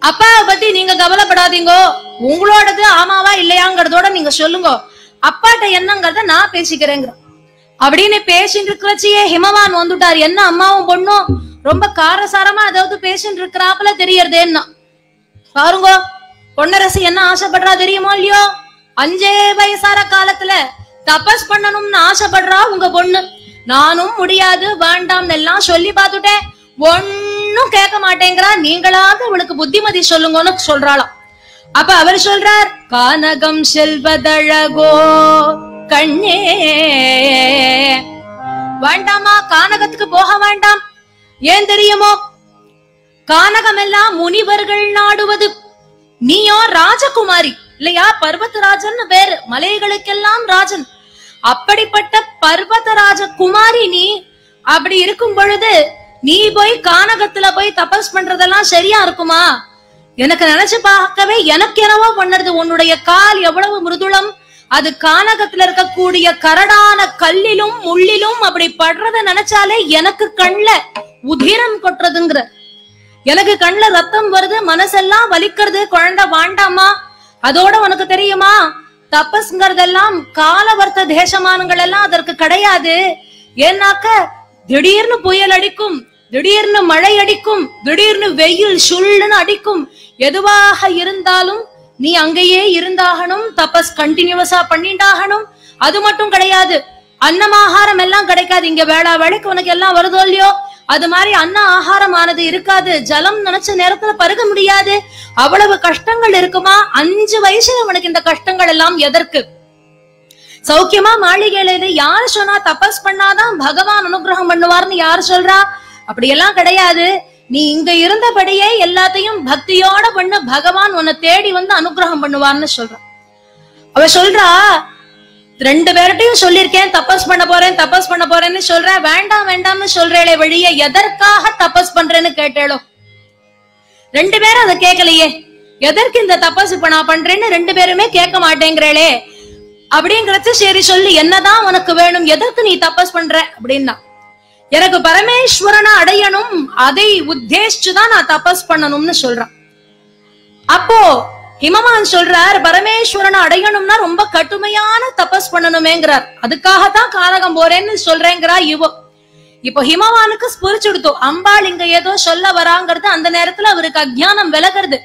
A: அப்பாவை பத்தி நீங்க கவலைப்படாதீங்கோ. உங்களோடது ஆமாவா இல்லையாங்கிறதோட நீங்க சொல்லுங்க. அப்பாட்ட என்னங்கிறத நான் பேசிக்கிறேங்கிற அப்படின்னு பேசிட்டு இருக்கிறச்சியே ஹிமவான் வந்துட்டார். என்ன அம்மாவும் பொண்ணும்? ரொம்ப காரசாரமா ஏதாவது பேஷண்ட் இருக்கிறாப்புல தெரியறதேன்னா. பாருங்க பொன்னரசி என்ன ஆசைப்படுறா தெரியுமோ இல்லையோ? அஞ்சே வயசார காலத்துல தபஸ் பண்ணணும்னு ஆசைப்படுறா உங்க பொண்ணு. நானும் முடியாது வேண்டாம்னு எல்லாம் சொல்லி பார்த்துட்டேன். ஒன்னும் கேட்க மாட்டேங்கிறா. நீங்களாவது அவளுக்கு புத்திமதி சொல்லுங்கன்னு சொல்றாளாம். அப்ப அவர் சொல்றார் கானகம் செல்வதழகோ கண்ணே. வேண்டாமா கானகத்துக்கு போக வேண்டாம். ஏன் தெரியுமோ? கானகம் எல்லாம் முனிவர்கள் நாடுவது. நீயோ ராஜகுமாரி? இல்லையா? பர்வதராஜன் வேறு. மலைகளுக்கெல்லாம் ராஜன். அப்படிப்பட்ட பர்வதராஜ குமாரி நீ. அப்படி இருக்கும் பொழுது நீ போய் கானகத்துல போய் தபஸ் பண்றதெல்லாம் சரியா இருக்குமா? எனக்கு நினைச்சு பார்க்கவே எனக்கு என்னவோ பண்ணுறது. உன்னுடைய கால் எவ்வளவு மிருதுளம். அது கானகத்துல இருக்கக்கூடிய கரடான கல்லிலும் முள்ளிலும் அப்படி படுறத நினைச்சாலே எனக்கு கண்ல. உதிரம் கொட்டுறதுங்கிற. எனக்கு கண்ணுல ரத்தம் வருது மனசெல்லாம் வலிக்கிறது குழந்தை வாண்டாமா? அதோட உனக்கு தெரியுமா? தபஸ்ங்கிறதெல்லாம் காலவர்த்த தேசமானங்கள் எல்லாம் அதற்கு கிடையாது. ஏன்னாக்க திடீர்னு புயல் அடிக்கும் திடீர்னு மழை அடிக்கும் திடீர்னு வெயில் சுள்ளுன்னு அடிக்கும். எதுவாக இருந்தாலும் நீ அங்கேயே இருந்தாகணும் தபஸ் கண்டினியூவஸா பண்ணிண்டாகணும். அது மட்டும் கிடையாது. அன்னமாகாரம் எல்லாம் கிடைக்காது. இங்க வேளா வேலைக்கு உனக்கு எல்லாம் வருதோ இல்லையோ? அது மாதிரி அன்ன ஆகாரமானது இருக்காது. ஜலம் நினைச்ச நேரத்துல பருக முடியாது. அவ்வளவு கஷ்டங்கள் இருக்குமா? அஞ்சு வயசுல உனக்கு இந்த கஷ்டங்கள் எல்லாம் எதற்கு? சௌக்கியமா மாளிகையில இது யாரு சொன்னா தபஸ் பண்ணாதான் பகவான் அனுகிரகம் பண்ணுவார்னு யாரு சொல்றா? அப்படியெல்லாம் கிடையாது. நீ இங்க இருந்தபடியே எல்லாத்தையும் பக்தியோட பண்ண. பகவான் உன்னை தேடி வந்து அனுகிரகம் பண்ணுவார்னு சொல்றான். அவ சொல்றா ரெண்டு பேர்ட்டையும் சொல்லியிருக்கேன் தபஸ் பண்ண போறேன் தபஸ் பண்ண போறேன்னு சொல்றேன். வேண்டாம் வேண்டாம்னு சொல்றேளே வழிய எதற்காக தபஸ் பண்றேன்னு கேட்டேளோ? ரெண்டு பேரும் அதை கேட்கலையே. எதற்கு இந்த தபஸ் இப்ப நான் பண்றேன்னு ரெண்டு பேருமே கேட்க மாட்டேங்கிறேளே. அப்படிங்கறது சரி சொல்லி என்னதான் உனக்கு வேணும் எதற்கு நீ தபஸ் பண்ற? அப்படின்னா எனக்கு பரமேஸ்வரனை அடையணும் அதை உத்தேசிச்சுதான் நான் தபஸ் பண்ணணும்னு சொல்றான். அப்போ ஹிமமான் சொல்றார் பரமேஸ்வரனை அடையணும்னா ரொம்ப கடுமையான தபஸ் பண்ணணுமேங்கிறார். அதுக்காகத்தான் காரகம் போறேன்னு சொல்றேங்கிறா இவோ. இப்போ ஹிமவானுக்கு ஸ்புரிச்சுடுத்தோம் அம்பாள் இங்க ஏதோ சொல்ல வராங்கிறது அந்த நேரத்துல அவருக்கு அஜானம் விலகிறது.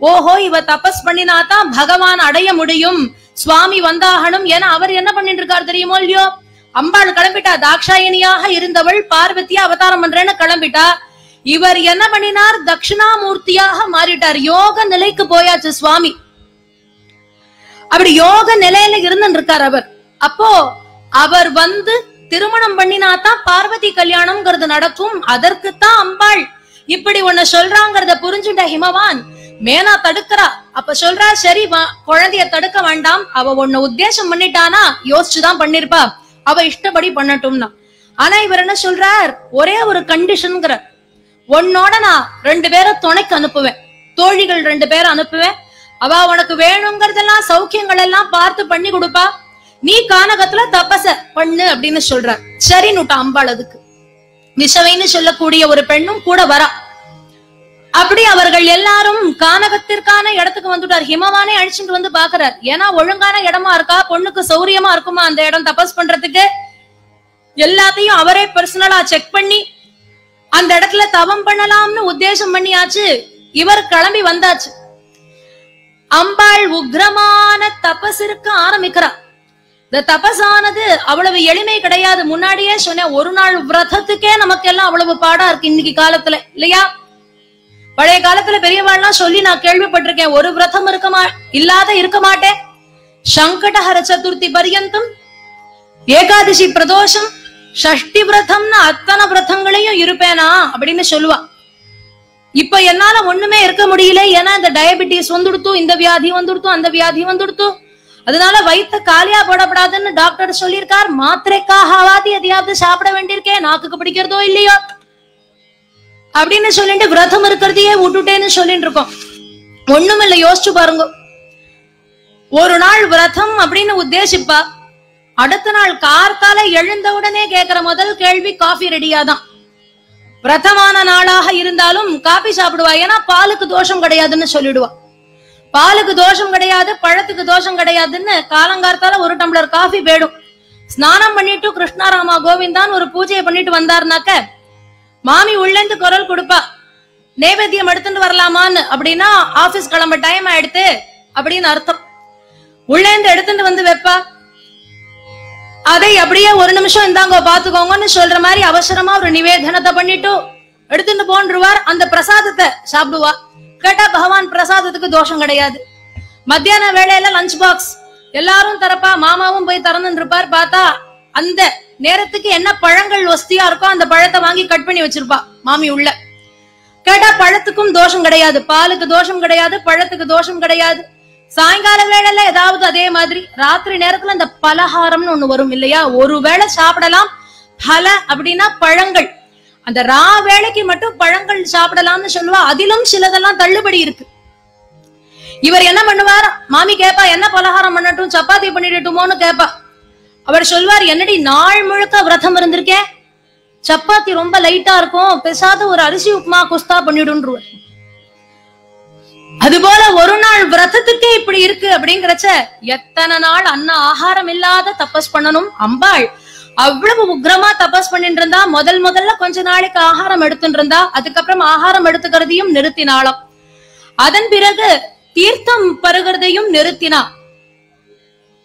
A: ஓஹோ இவ தபஸ் பண்ணினாதான் பகவான் அடைய முடியும். சுவாமி வந்தாகணும். ஏன்னா அவர் என்ன பண்ணிட்டு இருக்காரு தெரியுமோ இல்லையோ? அம்பாள் கிளம்பிட்டா தாக்ஷாயணியாக இருந்தவள் பார்வதியா அவதாரம் பண்றேன்னு கிளம்பிட்டா. இவர் என்ன பண்ணினார்? தட்சிணாமூர்த்தியாக மாறிட்டார். யோக நிலைக்கு போயாச்சு சுவாமி. அப்படி யோக நிலையில இருந்து இருக்கார் அவர். அப்போ அவர் வந்து திருமணம் பண்ணினா தான் பார்வதி கல்யாணம்ங்கிறது நடக்கும். அதற்குத்தான் அம்பாள் இப்படி உன்னை சொல்றாங்கிறத புரிஞ்சுட்ட ஹிமவான் மேனா தடுக்கிறா. அப்ப சொல்றா சரி வா- குழந்தைய தடுக்க வேண்டாம். அவ ஒண்ணு உத்தேசம் பண்ணிட்டானா? யோசிச்சுதான் பண்ணிருப்பா. அவ இஷ்டப்படி பண்ணட்டும்னா. ஆனா இவர் என்ன சொல்றார்? ஒரே ஒரு கண்டிஷன்ங்கிற உன்னோட நான் ரெண்டு பேரை துணைக்கு அனுப்புவேன். தோழிகள் ரெண்டு பேரை அனுப்புவேன். அவ உனக்கு வேணுங்கிறதெல்லாம் சௌக்கியங்கள் எல்லாம் பார்த்து பண்ணி கொடுப்பா. நீ கானகத்துல தபச பண்ணு அப்படின்னு சொல்றார் சரின்னுட்டா அம்பாள் அதுக்கு. நிஷவைன்னு சொல்லக்கூடிய ஒரு பெண்ணும் கூட வரா. அப்படி அவர்கள் எல்லாரும் கானகத்திற்கான இடத்துக்கு வந்துட்டார். ஹிமவானே அழிச்சுட்டு வந்து பாக்குறார் ஏன்னா ஒழுங்கான இடமா இருக்கா? பொண்ணுக்கு சௌரியமா இருக்குமா அந்த இடம் தபஸ் பண்றதுக்கு? எல்லாத்தையும் அவரே பர்சனலா செக் பண்ணி அந்த இடத்துல தவம் பண்ணலாம்னு உத்தேசம் பண்ணியாச்சு. இவர் கிளம்பி வந்தாச்சு. அம்பாள் உக்ரமான தபஸ் இருக்க ஆரம்பிக்கிறா. இந்த தபசானது அவ்வளவு எளிமை கிடையாது. முன்னாடியே சொன்னேன் ஒரு நாள் விரதத்துக்கே நமக்கு எல்லாம் அவ்வளவு பாடா இருக்கு இன்னைக்கு காலத்துல. இல்லையா? பழைய காலத்துல பெரியவாள்லாம் சொல்லி நான் கேள்விப்பட்டிருக்கேன் ஒரு விரதம் இருக்க மா இல்லாத இருக்க மாட்டேன். சங்கடஹர சதுர்த்தி பரியந்தம் ஏகாதசி பிரதோஷம் ஷஷ்டி விரதம்னு அத்தனை விரதங்களையும் இருப்பேனா? அப்படின்னு சொல்லுவா. இப்ப என்னால ஒண்ணுமே இருக்க முடியல. ஏன்னா இந்த டயபிட்டிஸ் வந்துடுத்தும் இந்த வியாதி வந்துடுத்தும் அந்த வியாதி வந்துடுத்தும் அதனால வயித்த காலியா போடப்படாதுன்னு டாக்டர் சொல்லியிருக்கார். மாத்திரைக்காகவாதி எதையாவது சாப்பிட வேண்டியிருக்கேன் நாக்குக்கு பிடிக்கிறதோ இல்லையோ. அப்படின்னு சொல்லிட்டு விரதம் இருக்கிறதையே விட்டுட்டேன்னு சொல்லிட்டு இருக்கோம். ஒண்ணுமில்ல யோசிச்சு பாருங்க. ஒரு நாள் விரதம் அப்படின்னு உத்தேசிப்பா. அடுத்த நாள் கார்த்தால எழுந்த உடனே கேக்குற முதல் கேள்வி காஃபி ரெடியாதான் பிரதமான நாளாக இருந்தாலும் காபி சாப்பிடுவா. ஏன்னா பாலுக்கு தோஷம் கிடையாதுன்னு சொல்லிடுவா. பாலுக்கு தோஷம் கிடையாது பழத்துக்கு தோஷம் கிடையாதுன்னு காலங்கார்த்தால ஒரு டம்ளர் காஃபி போயிடும் ஸ்நானம் பண்ணிட்டு கிருஷ்ணாராமா கோவிந்தான் ஒரு பூஜையை பண்ணிட்டு வந்தாருனாக்க மாமி உள்ளேந்து குரல் கொடுப்பா. நைவேத்தியம் எடுத்துட்டு வரலாமான்னு. அப்படின்னா ஆபீஸ் கிளம்ப டைம் ஆயிடுத்து அப்படின்னு அர்த்தம். உள்ளேந்து எடுத்துட்டு வந்து வைப்பா. அதை அப்படியே ஒரு நிமிஷம் இந்தாங்க பாத்துக்கோங்கன்னு சொல்ற மாதிரி அவசரமா ஒரு நிவேதனத்தை பண்ணிட்டு எடுத்துட்டு போன்றுவார். அந்த பிரசாதத்தை சாப்பிடுவா. கேட்டா பகவான் பிரசாதத்துக்கு தோஷம் கிடையாது. மத்தியான வேளையில லஞ்ச் பாக்ஸ் எல்லாரும் தரப்பா மாமாவும் போய் திறந்துட்டு இருப்பார் பார்த்தா அந்த நேரத்துக்கு என்ன பழங்கள் வசதியா இருக்கோ அந்த பழத்தை வாங்கி கட் பண்ணி வச்சிருப்பா மாமி உள்ள. கேட்டா பழத்துக்கும் தோஷம் கிடையாது. பாலுக்கு தோஷம் கிடையாது பழத்துக்கு தோஷம் கிடையாது. சாயங்கால வேளையில ஏதாவது அதே மாதிரி ராத்திரி நேரத்துல இந்த பலகாரம்னு ஒண்ணு வரும் இல்லையா? ஒருவேளை சாப்பிடலாம். பல அப்படின்னா பழங்கள். அந்த ரா வேளைக்கு மட்டும் பழங்கள் சாப்பிடலாம்னு சொல்லுவா அதிலும் சிலதெல்லாம் தள்ளுபடி இருக்கு. இவர் என்ன பண்ணுவார்? மாமி கேப்பா என்ன பலகாரம் பண்ணட்டும் சப்பாத்தி பண்ணிடட்டுமோன்னு கேப்பா. அவர் சொல்வார் என்னடி நாள் முழுக்க விரதம் இருந்திருக்கேன் சப்பாத்தி ரொம்ப லைட்டா இருக்கும். பெசாத ஒரு அரிசி உப்புமா குஸ்தா பண்ணிடுன்றுவார். அதுபோல ஒரு நாள் விரதத்துக்கே இப்படி இருக்கு அப்படிங்கிறச்ச எத்தனை நாள் அன்ன ஆகாரம் இல்லாத தபஸ் பண்ணணும்? அம்பாள். அவ்வளவு உக்ரமா தபஸ் பண்ணிட்டு இருந்தா முதல் முதல்ல கொஞ்ச நாளைக்கு ஆகாரம் எடுத்துட்டு இருந்தா அதுக்கப்புறம் ஆகாரம் எடுத்துக்கிறதையும் நிறுத்தினாளாம். அதன் பிறகு தீர்த்தம் பருகிறதையும் நிறுத்தினா.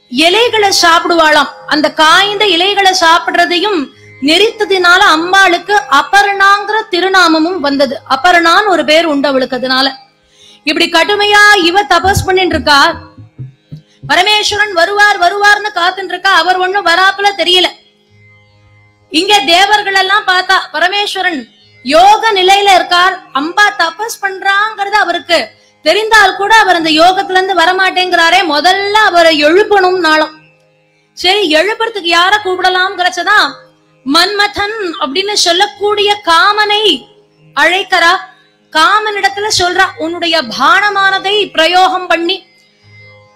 A: இலைகளை சாப்பிடுவாளாம். அந்த காய்ந்த இலைகளை சாப்பிடுறதையும் நெறித்ததினால அம்பாளுக்கு அபர்ணாங்கிற திருநாமமும் வந்தது. அபர்ணான்னு ஒரு பேர் உண்டு அவளுக்கு அதனால. இப்படி கடுமையா இவ தபஸ் பண்ணிட்டு இருக்கா பரமேஸ்வரன் வருவார் வருவார்னு காத்துட்டு இருக்கா அவர் ஒண்ணும் வராப்புல தெரியல. இங்க தேவர்கள் எல்லாம் பார்த்தா பரமேஸ்வரன் யோக நிலையில இருக்கார். அம்பா தபஸ் பண்றாங்கிறது அவருக்கு. தெரிந்தால் கூட அவர் அந்த யோகத்துல இருந்து வரமாட்டேங்கிறாரே. முதல்ல அவரை எழுப்பணும் நாளும். சரி எழுப்புறதுக்கு யார கிடைச்சதா மன்மதன் அப்படின்னு சொல்லக்கூடிய காமனை அழைக்கிறா. காமனிடத்துல சொல்றா உன்னுடைய பானமானதை பிரயோகம் பண்ணி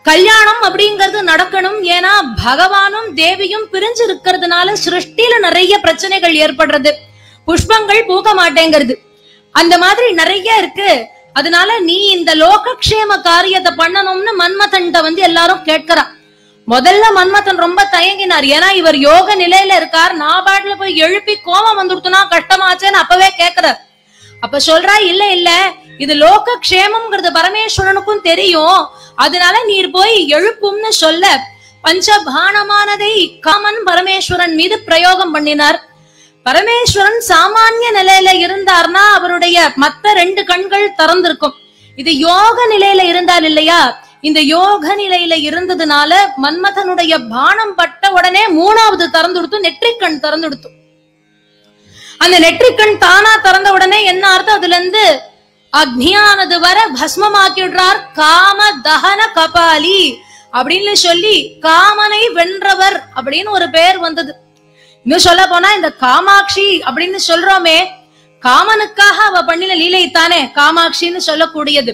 A: கல்யாணம் அப்படிங்கிறது நடக்கணும். ஏன்னா பகவானும் தேவியும் பிரிஞ்சு இருக்கிறதுனால சிருஷ்டில நிறைய பிரச்சனைகள் ஏற்படுறது. புஷ்பங்கள் பூக்க மாட்டேங்கிறது. அந்த மாதிரி நிறைய இருக்கு. அதனால நீ இந்த லோகக்ஷேம காரியத்தை பண்ணணும்னு மன்மதன்ட்ட வந்து எல்லாரும் கேட்கிறா. முதல்ல மன்மதன் ரொம்ப தயங்கினார். ஏன்னா இவர் யோக நிலையில இருக்கார். நான் பாட்டுல போய் எழுப்பி கோபம் வந்துடுத்துனா கஷ்டமாச்சேன்னு அப்பவே கேக்குறார் அப்ப சொல்றா இல்ல இல்ல. இது லோக கஷேமம்ங்கிறது பரமேஸ்வரனுக்கும் தெரியும். அதனால நீர் போய் எழுப்பும்னு சொல்ல. பஞ்சபானமானதை காமன் பரமேஸ்வரன் மீது பிரயோகம் பண்ணினார். பரமேஸ்வரன் சாமானிய நிலையில இருந்தார்னா அவருடைய மத்த ரெண்டு கண்கள் திறந்திருக்கும். இது யோக நிலையில இருந்தால் இல்லையா? இந்த யோக நிலையில இருந்ததுனால மன்மதனுடைய பானம் பட்ட உடனே மூணாவது திறந்துடுத்து நெற்றிக்கண் கொடுத்தும் அந்த நெற்றிக்கண் தானா திறந்த உடனே என்ன அர்த்தம்? அதுல இருந்து அக்னியானது வர பஸ்மமாக்கிடுறார் காம தகன கபாலி அப்படின்னு சொல்லி காமனை வென்றவர் அப்படின்னு ஒரு பெயர் வந்தது. இன்னும் சொல்ல போனா இந்த காமாட்சி அப்படின்னு சொல்றோமே காமனுக்காக அவ பண்ணின லீலை தானே காமாட்சின்னு சொல்லக்கூடியது.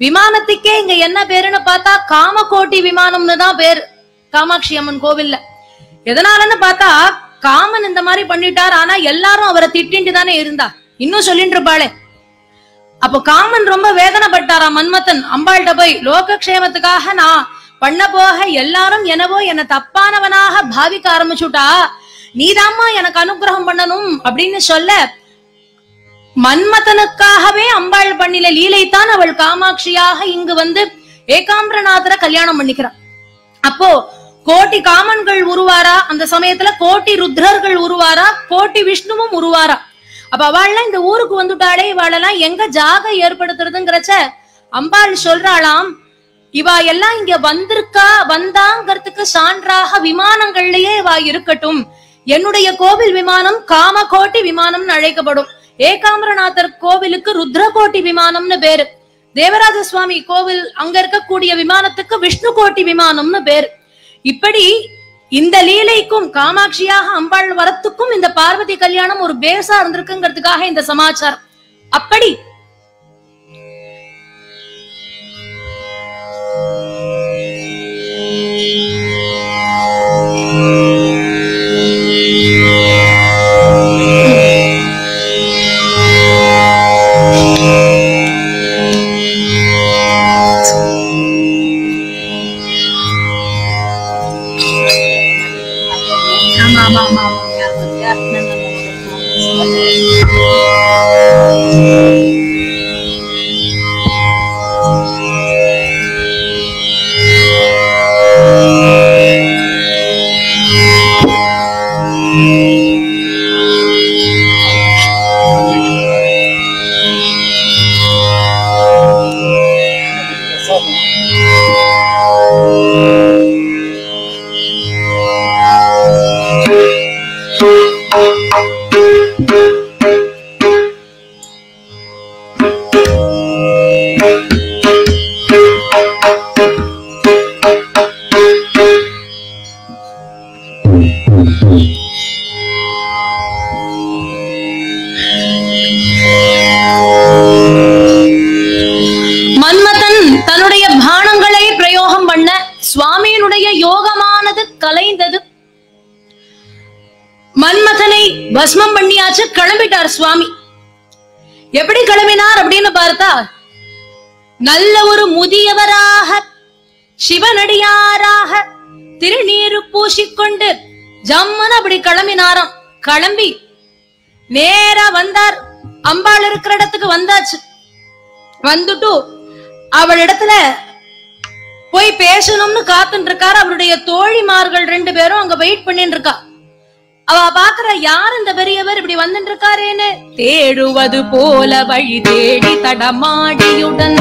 A: விமானத்துக்கே இங்க என்ன பேருன்னு பார்த்தா காமகோட்டி விமானம்னு தான் பேரு. காமாட்சி அம்மன் கோவில்ல. எதனாலன்னு பார்த்தா காமன் இந்த மாதிரி பண்ணிட்டார் ஆனா எல்லாரும் அவரை திட்டின்ட்டு தானே இருந்தா இன்னும் சொல்லிட்டு இருப்பாளே. அப்போ காமன் ரொம்ப வேதனைப்பட்டாரா மன்மத்தன் அம்பாள்கிட்ட போய் லோகக்ஷேமத்துக்காக நான் பண்ண போக எல்லாரும் எனவோ என்ன தப்பானவனாக பாவிக்க ஆரம்பிச்சுட்டா. நீதாம்மா எனக்கு அனுகிரகம் பண்ணணும் அப்படின்னு சொல்ல மன்மதனுக்காகவே அம்பாள் பண்ணின லீலைத்தான் அவள் காமாட்சியாக இங்கு வந்து ஏகாம்பரநாதரை கல்யாணம் பண்ணிக்கிறான். அப்போ கோட்டி காமன்கள் உருவாரா? அந்த சமயத்துல கோட்டி ருத்ரர்கள் உருவாரா? கோட்டி விஷ்ணுவும் உருவாரா? அப்ப அவள்லாம் இந்த ஊருக்கு வந்துட்டாளே இவாளெல்லாம் எங்க ஜாக ஏற்படுத்துறதுங்கிறச்ச அம்பாள் சொல்றாளாம் இவா எல்லாம் இங்க வந்திருக்கா? வந்தாங்கிறதுக்கு சான்றாக விமானங்கள்லயே இவா இருக்கட்டும். என்னுடைய கோவில் விமானம் காமகோட்டி விமானம்னு அழைக்கப்படும். ஏகாம்பரநாதர் கோவிலுக்கு ருத்ரகோட்டி விமானம்னு பேரு. தேவராஜ சுவாமி கோவில் அங்க இருக்கக்கூடிய விமானத்துக்கு விஷ்ணு கோட்டி விமானம்னு பேரு. இப்படி இந்த லீலைக்கும் காமாட்சியாக அம்பாள் வரத்துக்கும் இந்த பார்வதி கல்யாணம் ஒரு பேசா இருந்திருக்குங்கிறதுக்காக இந்த சமாச்சாரம். அப்படி
B: ஆமா
A: பஸ்மம் பண்ணியாச்சு கிளம்பிட்டார் சுவாமி. எப்படி கிளம்பினார் அப்படின்னு பார்த்தா நல்ல ஒரு முதியவராக சிவனடியாராக திருநீரு பூசிக்கொண்டு ஜம்மன் அப்படி கிளம்பினாராம். கிளம்பி நேரா வந்தார். அம்பாள் இருக்கிற இடத்துக்கு வந்தாச்சு. வந்துட்டு அவள் இடத்துல போய் பேசணும்னு காத்துட்டு இருக்காரு. அவருடைய தோழிமார்கள் ரெண்டு பேரும் அங்க வெயிட் பண்ணிட்டு இருக்கா. அவ பாக்குற யார் இந்த பெரியவர்? இப்படி வந்துட்டு இருக்காரேன்னு தேடுவது போல வழி தேடி தடமாடியுடன்.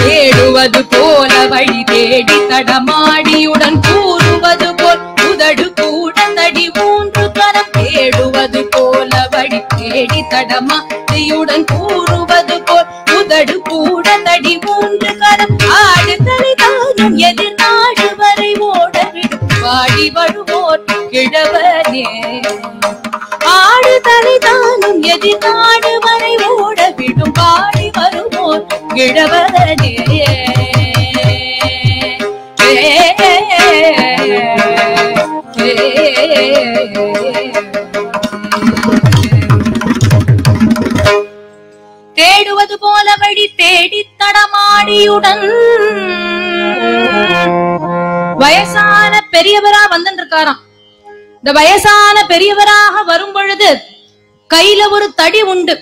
A: தேடுவது போல வழி தேடி தடமாடியுடன். கூறுவது போல் உதடு கூட தடி மூன்று கரம். தேடுவது போல வழி தேடி தடமாடியுடன். கூறுவது போல் உதடு கூட தடி மூன்று கரம். ஆடு தனிதானும் எதிர் விடும் வருவோர் கிழவனே. ஆடு தலைதானும் எதிர்நாடு வரை ஓட விடும் பாடி வருவோர் கிழவனே. தேடுவது போல வழி தேடி தடமாடியுடன். வயசான பெரியவரா வந்துட்டு இருக்காராம் இந்த வயசான பெரியவராக வரும் பொழுது கையில ஒரு தடி உண்டு.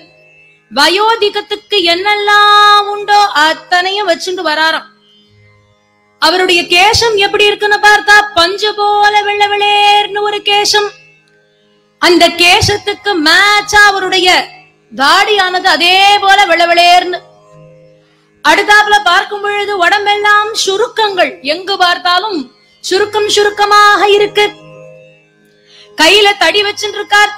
A: வயோதிகத்துக்கு என்னெல்லாம் உண்டோ அத்தனையும் வச்சுட்டு வராராம். அவருடைய கேசம் எப்படி இருக்குன்னு பார்த்தா பஞ்சு போல வெள்ள வெளேர்னு ஒரு கேசம் அந்த கேசத்துக்கு மேட்சா அவருடைய தாடியானது அதே போல வெள்ள வெளேர்னு அடுத்தாப்புல பார்க்கும் பொழுது உடம்பெல்லாம் சுருக்கங்கள். எங்கு பார்த்தாலும் சுருக்கம் சுருக்கமாக இருக்கு. கையில தடி வச்சிருக்கார்.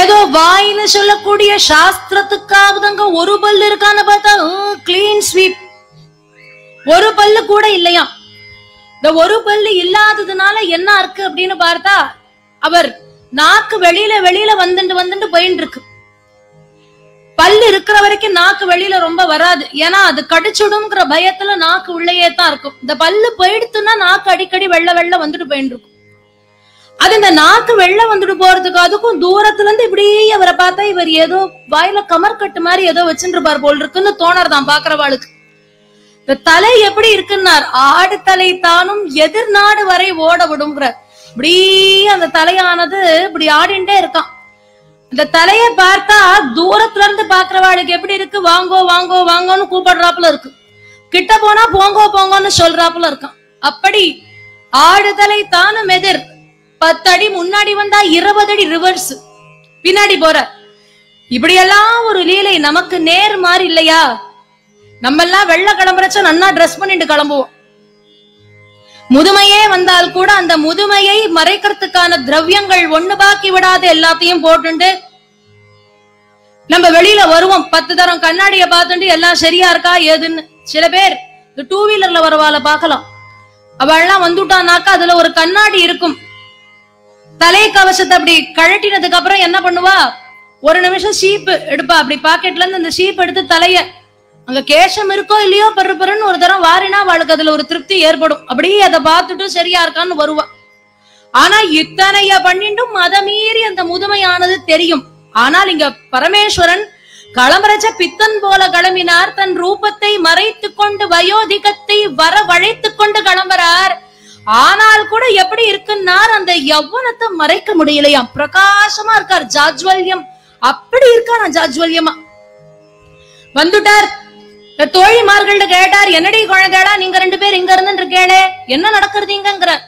A: ஏதோ வாயில சொல்லக்கூடிய சாஸ்திரத்துக்காவதுங்க ஒரு பல்லு இருக்கான்னு பார்த்தா கிளீன் ஸ்வீப் ஒரு பல்லு கூட இல்லையா? இந்த ஒரு பல்லு இல்லாததுனால என்ன இருக்கு அப்படின்னு பார்த்தா அவர் நாக்கு வெளியில வெளியில வந்துட்டு வந்துட்டு போயின்னு இருக்கு பல்லு இருக்கிற வரைக்கும் நாக்கு வெளியில ரொம்ப வராது. ஏன்னா அது கடிச்சுடுங்கிற பயத்துல நாக்கு உள்ளேயே தான் இருக்கும். இந்த பல்லு போயிடுத்துன்னா நாக்கு அடிக்கடி வெள்ள வெள்ள வந்துட்டு போயிட்டு இருக்கும் அது இந்த நாக்கு வெள்ள வந்துட்டு போறதுக்கு அதுக்கும் தூரத்துல இருந்து இப்படியே அவரை பார்த்தா இவர் ஏதோ வாயில கமர்கட்டு மாதிரி ஏதோ வச்சுருப்பார் போல் இருக்குன்னு தோணறதான் பாக்குறவாளுக்கு. இந்த தலை எப்படி இருக்குன்னார். ஆடு தலை தானும் எதிர் நாடு வரை ஓட விடுங்கிற இப்படி அந்த தலையானது இப்படி ஆடிண்டே இருக்கான். இந்த தலைய பார்த்தா தூரத்துல இருந்து பாக்குறவாளுக்கு எப்படி இருக்கு? வாங்கோ வாங்கோ வாங்கோன்னு கூப்பிடுறாப்புல இருக்கு. கிட்ட போனா போங்கோ போங்கோன்னு சொல்றாப்புல இருக்கான். அப்படி ஆடுதலை தானும் எதிர். பத்து அடி முன்னாடி வந்தா இருபது அடி ரிவர்ஸ் பின்னாடி போற. இப்படியெல்லாம் ஒரு லீலை நமக்கு நேர் மாதிரி இல்லையா? நம்ம எல்லாம் வெள்ள கிளம்புறச்ச நன்னா ட்ரெஸ் பண்ணிட்டு கிளம்புவோம். முதுமையே வந்தால் கூட அந்த முதுமையை மறைக்கிறதுக்கான திரவியங்கள் ஒண்ணு பாக்கி விடாத எல்லாத்தையும் போட்டுண்டு. நம்ம வெளியில வருவோம். பத்து தரம் கண்ணாடிய பார்த்துட்டு எல்லாம் சரியா இருக்கா ஏதுன்னு. சில பேர் இந்த டூ வீலர்ல வரவால பாக்கலாம் அவள்லாம் வந்துட்டானாக்கா அதுல ஒரு கண்ணாடி இருக்கும். தலை கவசத்தை அப்படி கழட்டினதுக்கு அப்புறம் என்ன பண்ணுவா? ஒரு நிமிஷம் சீப்பு எடுப்பா. அப்படி பாக்கெட்ல இருந்து அந்த சீப் எடுத்து தலைய அங்க கேசம் இருக்கோ இல்லையோ பெரு பெருன்னு ஒரு தரம் வாரினா அவளுக்கு அதுல ஒரு திருப்தி ஏற்படும். அப்படியே அதை பார்த்துட்டு சரியா இருக்கான்னு வருவா. ஆனா இத்தனைய பண்ணிட்டும் மதமீறி அந்த முதுமையானது தெரியும். ஆனால் இங்க பரமேஸ்வரன் களமரச்ச பித்தன் போல கிளம்பினார். தன் ரூபத்தை மறைத்து கொண்டு வயோதிகத்தை வரவழைத்து கொண்டு கிளம்புறார். ஆனால் கூட எப்படி இருக்குன்னார் அந்த யௌவனத்தை மறைக்க முடியலையாம் பிரகாசமா இருக்கார் ஜாஜ்வல்யம். அப்படி இருக்கார் ஜாஜ்வல்யமா? வந்துட்டார். இந்த தோழிமார்கள்ட்ட கேட்டார் என்னடி குழந்தைடா நீங்க ரெண்டு பேர் இங்க இருந்து இருக்கேனே என்ன நடக்கிறதீங்கிற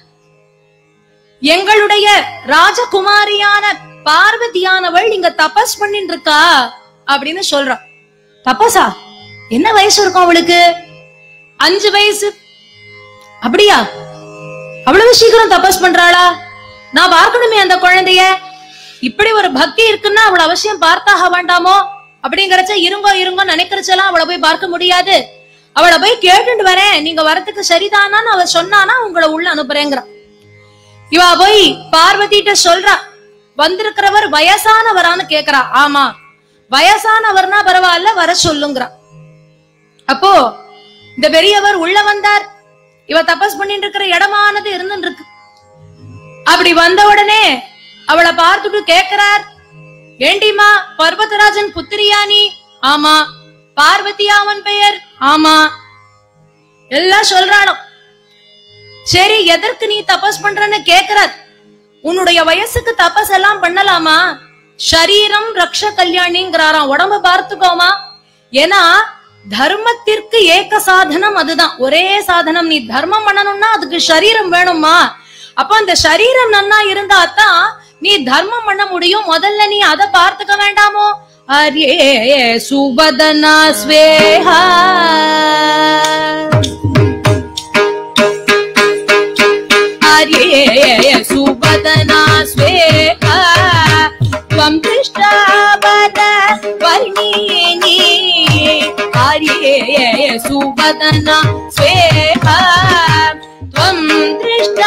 A: எங்களுடைய ராஜகுமாரியான பார்வதியானவள் இங்க தபஸ் பண்ணிட்டு இருக்கா அப்படின்னு சொல்றான். தபஸா? என்ன வயசு இருக்கும் அவளுக்கு? அஞ்சு வயசு. அப்படியா? அவ்வளவு சீக்கிரம் தபஸ் பண்றாளா? நான் பார்க்கணுமே அந்த குழந்தைய. இப்படி ஒரு பக்தி இருக்குன்னா அவள் அவசியம் பார்த்தாக வேண்டாமோ? அப்படிங்கறச்ச இருங்கோ இருங்கோ நினைக்கிறச்செல்லாம் அவளை போய் பார்க்க முடியாது. அவளை போய் கேட்டுட்டு வரேன். நீங்க வரத்துக்கு சரிதானான்னு அவ சொன்னானா உங்களை உள்ள அனுப்புறேங்கிறான் இவ போய் பார்வதிட்ட சொல்றா வந்திருக்கிறவர் வயசானவரான்னு கேக்குறா. ஆமா வயசானவர்னா பரவாயில்ல வர சொல்லுங்கிறா. அப்போ இந்த பெரியவர் உள்ள வந்தார். இவ தபஸ் பண்ணிட்டு இருக்கிற இடமானது இருந்துட்டு இருக்கு அப்படி வந்த உடனே அவளை பார்த்துட்டு கேக்குறார். ஏண்டிமா பர்வதராஜன் புத்திரியா நீ ஆமா. பார்வதியா அவன் பெயர்? ஆமா. எல்லாம் சொல்றானோ? சரி எதற்கு நீ தபஸ் பண்றன்னு கேக்குறார். உன்னுடைய வயசுக்கு தபஸ் எல்லாம் பண்ணலாமா? ஷரீரம் ரக்ஷ கல்யாணிங்கிறாராம். உடம்ப பார்த்துக்கோமா. ஏன்னா தர்மத்திற்கு ஏக சாதனம் அதுதான். ஒரே சாதனம். நீ தர்மம் பண்ணணும்னா அதுக்கு சரீரம் வேணுமா அப்ப அந்த சரீரம் நன்னா இருந்தா தான் நீ தர்மம் பண்ண முடியும் முதல்ல நீ அதை பார்த்துக்க வேண்டாமோ அரே சுபதனா ஸ்வேஹா आर्ये सुवदना स्वेहा त्वं दृष्टा वद वर्णिनी आर्ये सुवदना स्वेहा त्वं दृष्टा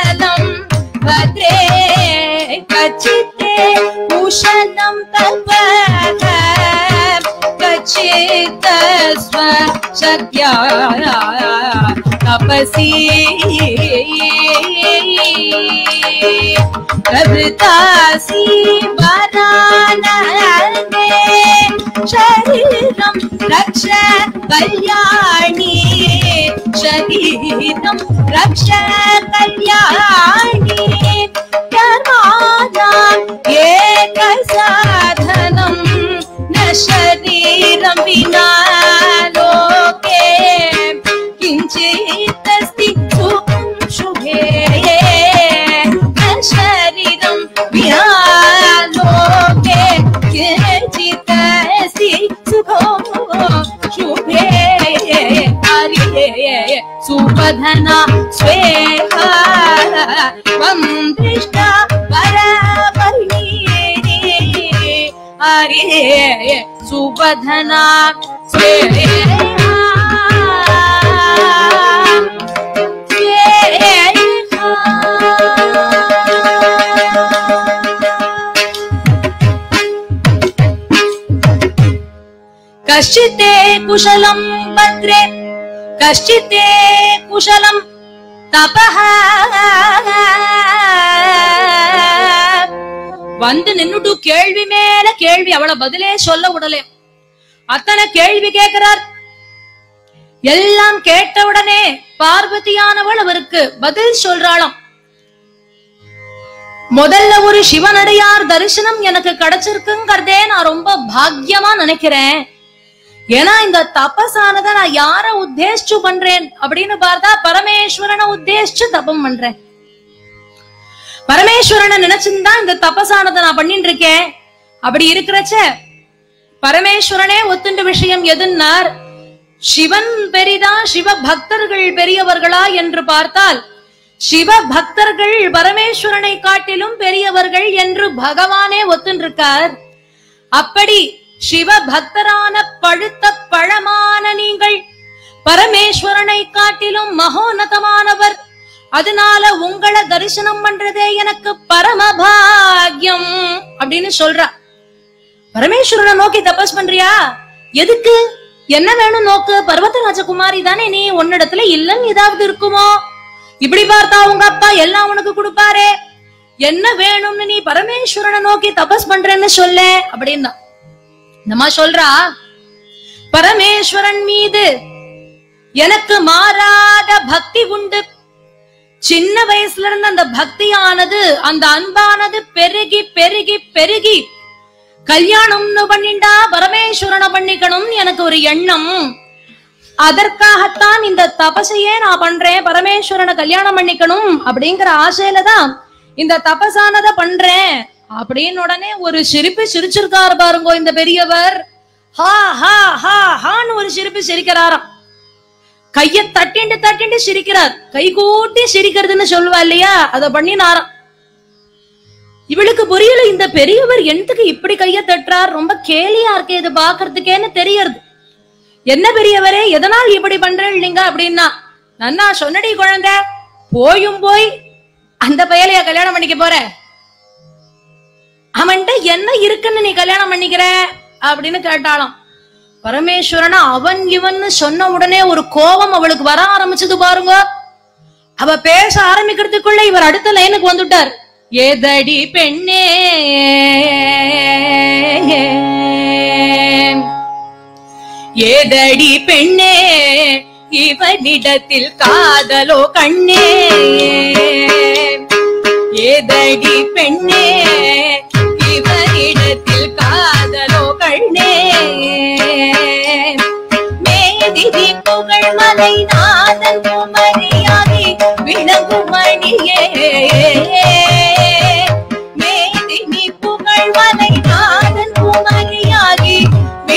A: कचित् स्वशक्या तपसी प्रवृतासि वरानने शरीरं रक्ष कल्याणी। शरीरं रक्ष कल्याणी सुपधना कश्चिते कुशलं भद्रे कश्चिते कुशलं तपः வந்து நின்னுட்டு கேள்வி மேல கேள்வி அவள பதிலே சொல்ல விடலே அத்தனை கேள்வி கேட்கிறார். எல்லாம் கேட்ட உடனே பார்வதியானவள் அவருக்கு பதில் சொல்றாளாம். முதல்ல ஒரு சிவனடியார் தரிசனம் எனக்கு கிடைச்சிருக்குங்கிறதே நான் ரொம்ப பாக்கியமா நினைக்கிறேன். ஏன்னா இந்த தபஸானத நான் யார உத்தேசிச்சு பண்றேன்? அப்படின்னு பார்த்தா பரமேஸ்வரனை உத்தேசிச்சு தபம் பண்றேன். பரமேஸ்வரனை நினைச்சுதான் இந்த தபஸானதை நான் பண்ணிட்டு இருக்கேன். அப்படி இருக்கிறச்ச பரமேஸ்வரனே ஒத்துண்ட விஷயம் எதுன்னார்? சிவன் பெரிதா சிவ பக்தர்கள் பெரியவர்களா? என்று பார்த்தால் சிவ பக்தர்கள் பரமேஸ்வரனை காட்டிலும் பெரியவர்கள் என்று பகவானே ஒத்துன்றிருக்கார் அப்படி சிவ பக்தரான பழுத்த பழமான நீங்கள் பரமேஸ்வரனை காட்டிலும் மகோன்னதமானவர். அதனால உங்களை தரிசனம் பண்றதே எனக்கு பரமபாகியம் அப்படின்னு சொல்றா. பரமேஸ்வரனை நோக்கி தபஸ் பண்றியா? எதுக்கு? என்ன வேணும் நோக்கு? பர்வத ராஜகுமாரி தானே நீ? உன்னிடத்துல இல்லன்னு ஏதாவது இருக்குமோ? இப்படி பார்த்தா உங்க அப்பா எல்லாம் உனக்கு கொடுப்பாரே. என்ன வேணும்னு நீ பரமேஸ்வரனை நோக்கி தபஸ் பண்றேன்னு சொல்ல அப்படின்னா. நம்ம சொல்றா? பரமேஸ்வரன் மீது எனக்கு மாறாத பக்தி உண்டு. சின்ன வயசுல இருந்து அந்த பக்தியானது அந்த அன்பானது பெருகி பெருகி பெருகி கல்யாணம்னு பண்ணிண்டா பரமேஸ்வரனை பண்ணிக்கணும் எனக்கு ஒரு எண்ணம். அதற்காகத்தான் இந்த தபசையே நான் பண்றேன் பரமேஸ்வரனை கல்யாணம் பண்ணிக்கணும் அப்படிங்கிற ஆசையில தான் இந்த தபசானத பண்றேன். அப்படின்னு உடனே ஒரு சிரிப்பு சிரிச்சிருக்காரு பாருங்கோ இந்த பெரியவர். ஹா ஹா ஹா ஹான்னு ஒரு சிரிப்பு சிரிக்கிறாராம். கைய தட்டிண்டு தட்டிண்டு சிரிக்கிறார். கை கூட்டி சிரிக்கிறதுன்னு சொல்லுவா இல்லையா? அதை பண்ணினாராம். இவளுக்கு புரியல இந்த பெரியவர் என்னத்துக்கு இப்படி கைய தட்டுறார்? ரொம்ப கேலியா இருக்கு இது பாக்குறதுக்கேன்னு தெரியறது. என்ன பெரியவரே எதனால் இப்படி பண்றேன் நீங்க அப்படின்னா நன்னா சொன்னடி குழந்தை போயும் போய் அந்த பயலைய கல்யாணம் பண்ணிக்க போற. அவன்கிட்ட என்ன இருக்குன்னு நீ கல்யாணம் பண்ணிக்கிற? அப்படின்னு கேட்டாலும் பரமேஸ்வரனா அவன் இவன் சொன்ன உடனே ஒரு கோபம் அவளுக்கு வர ஆரம்பிச்சது பாருங்க. அவ பேச ஆரம்பிக்கிறதுக்குள்ள இவர் அடுத்த லைனுக்கு வந்துட்டார். ஏதடி பெண்ணே? ஏதடி பெண்ணே? இவனிடத்தில் காதலோ கண்ணே? ஏதடி பெண்ணே? இவனிடத்தில் காதலோ கண்ணே? மேதிரி புகழ் மலை நாதன் குமரியாகி விளங்கும்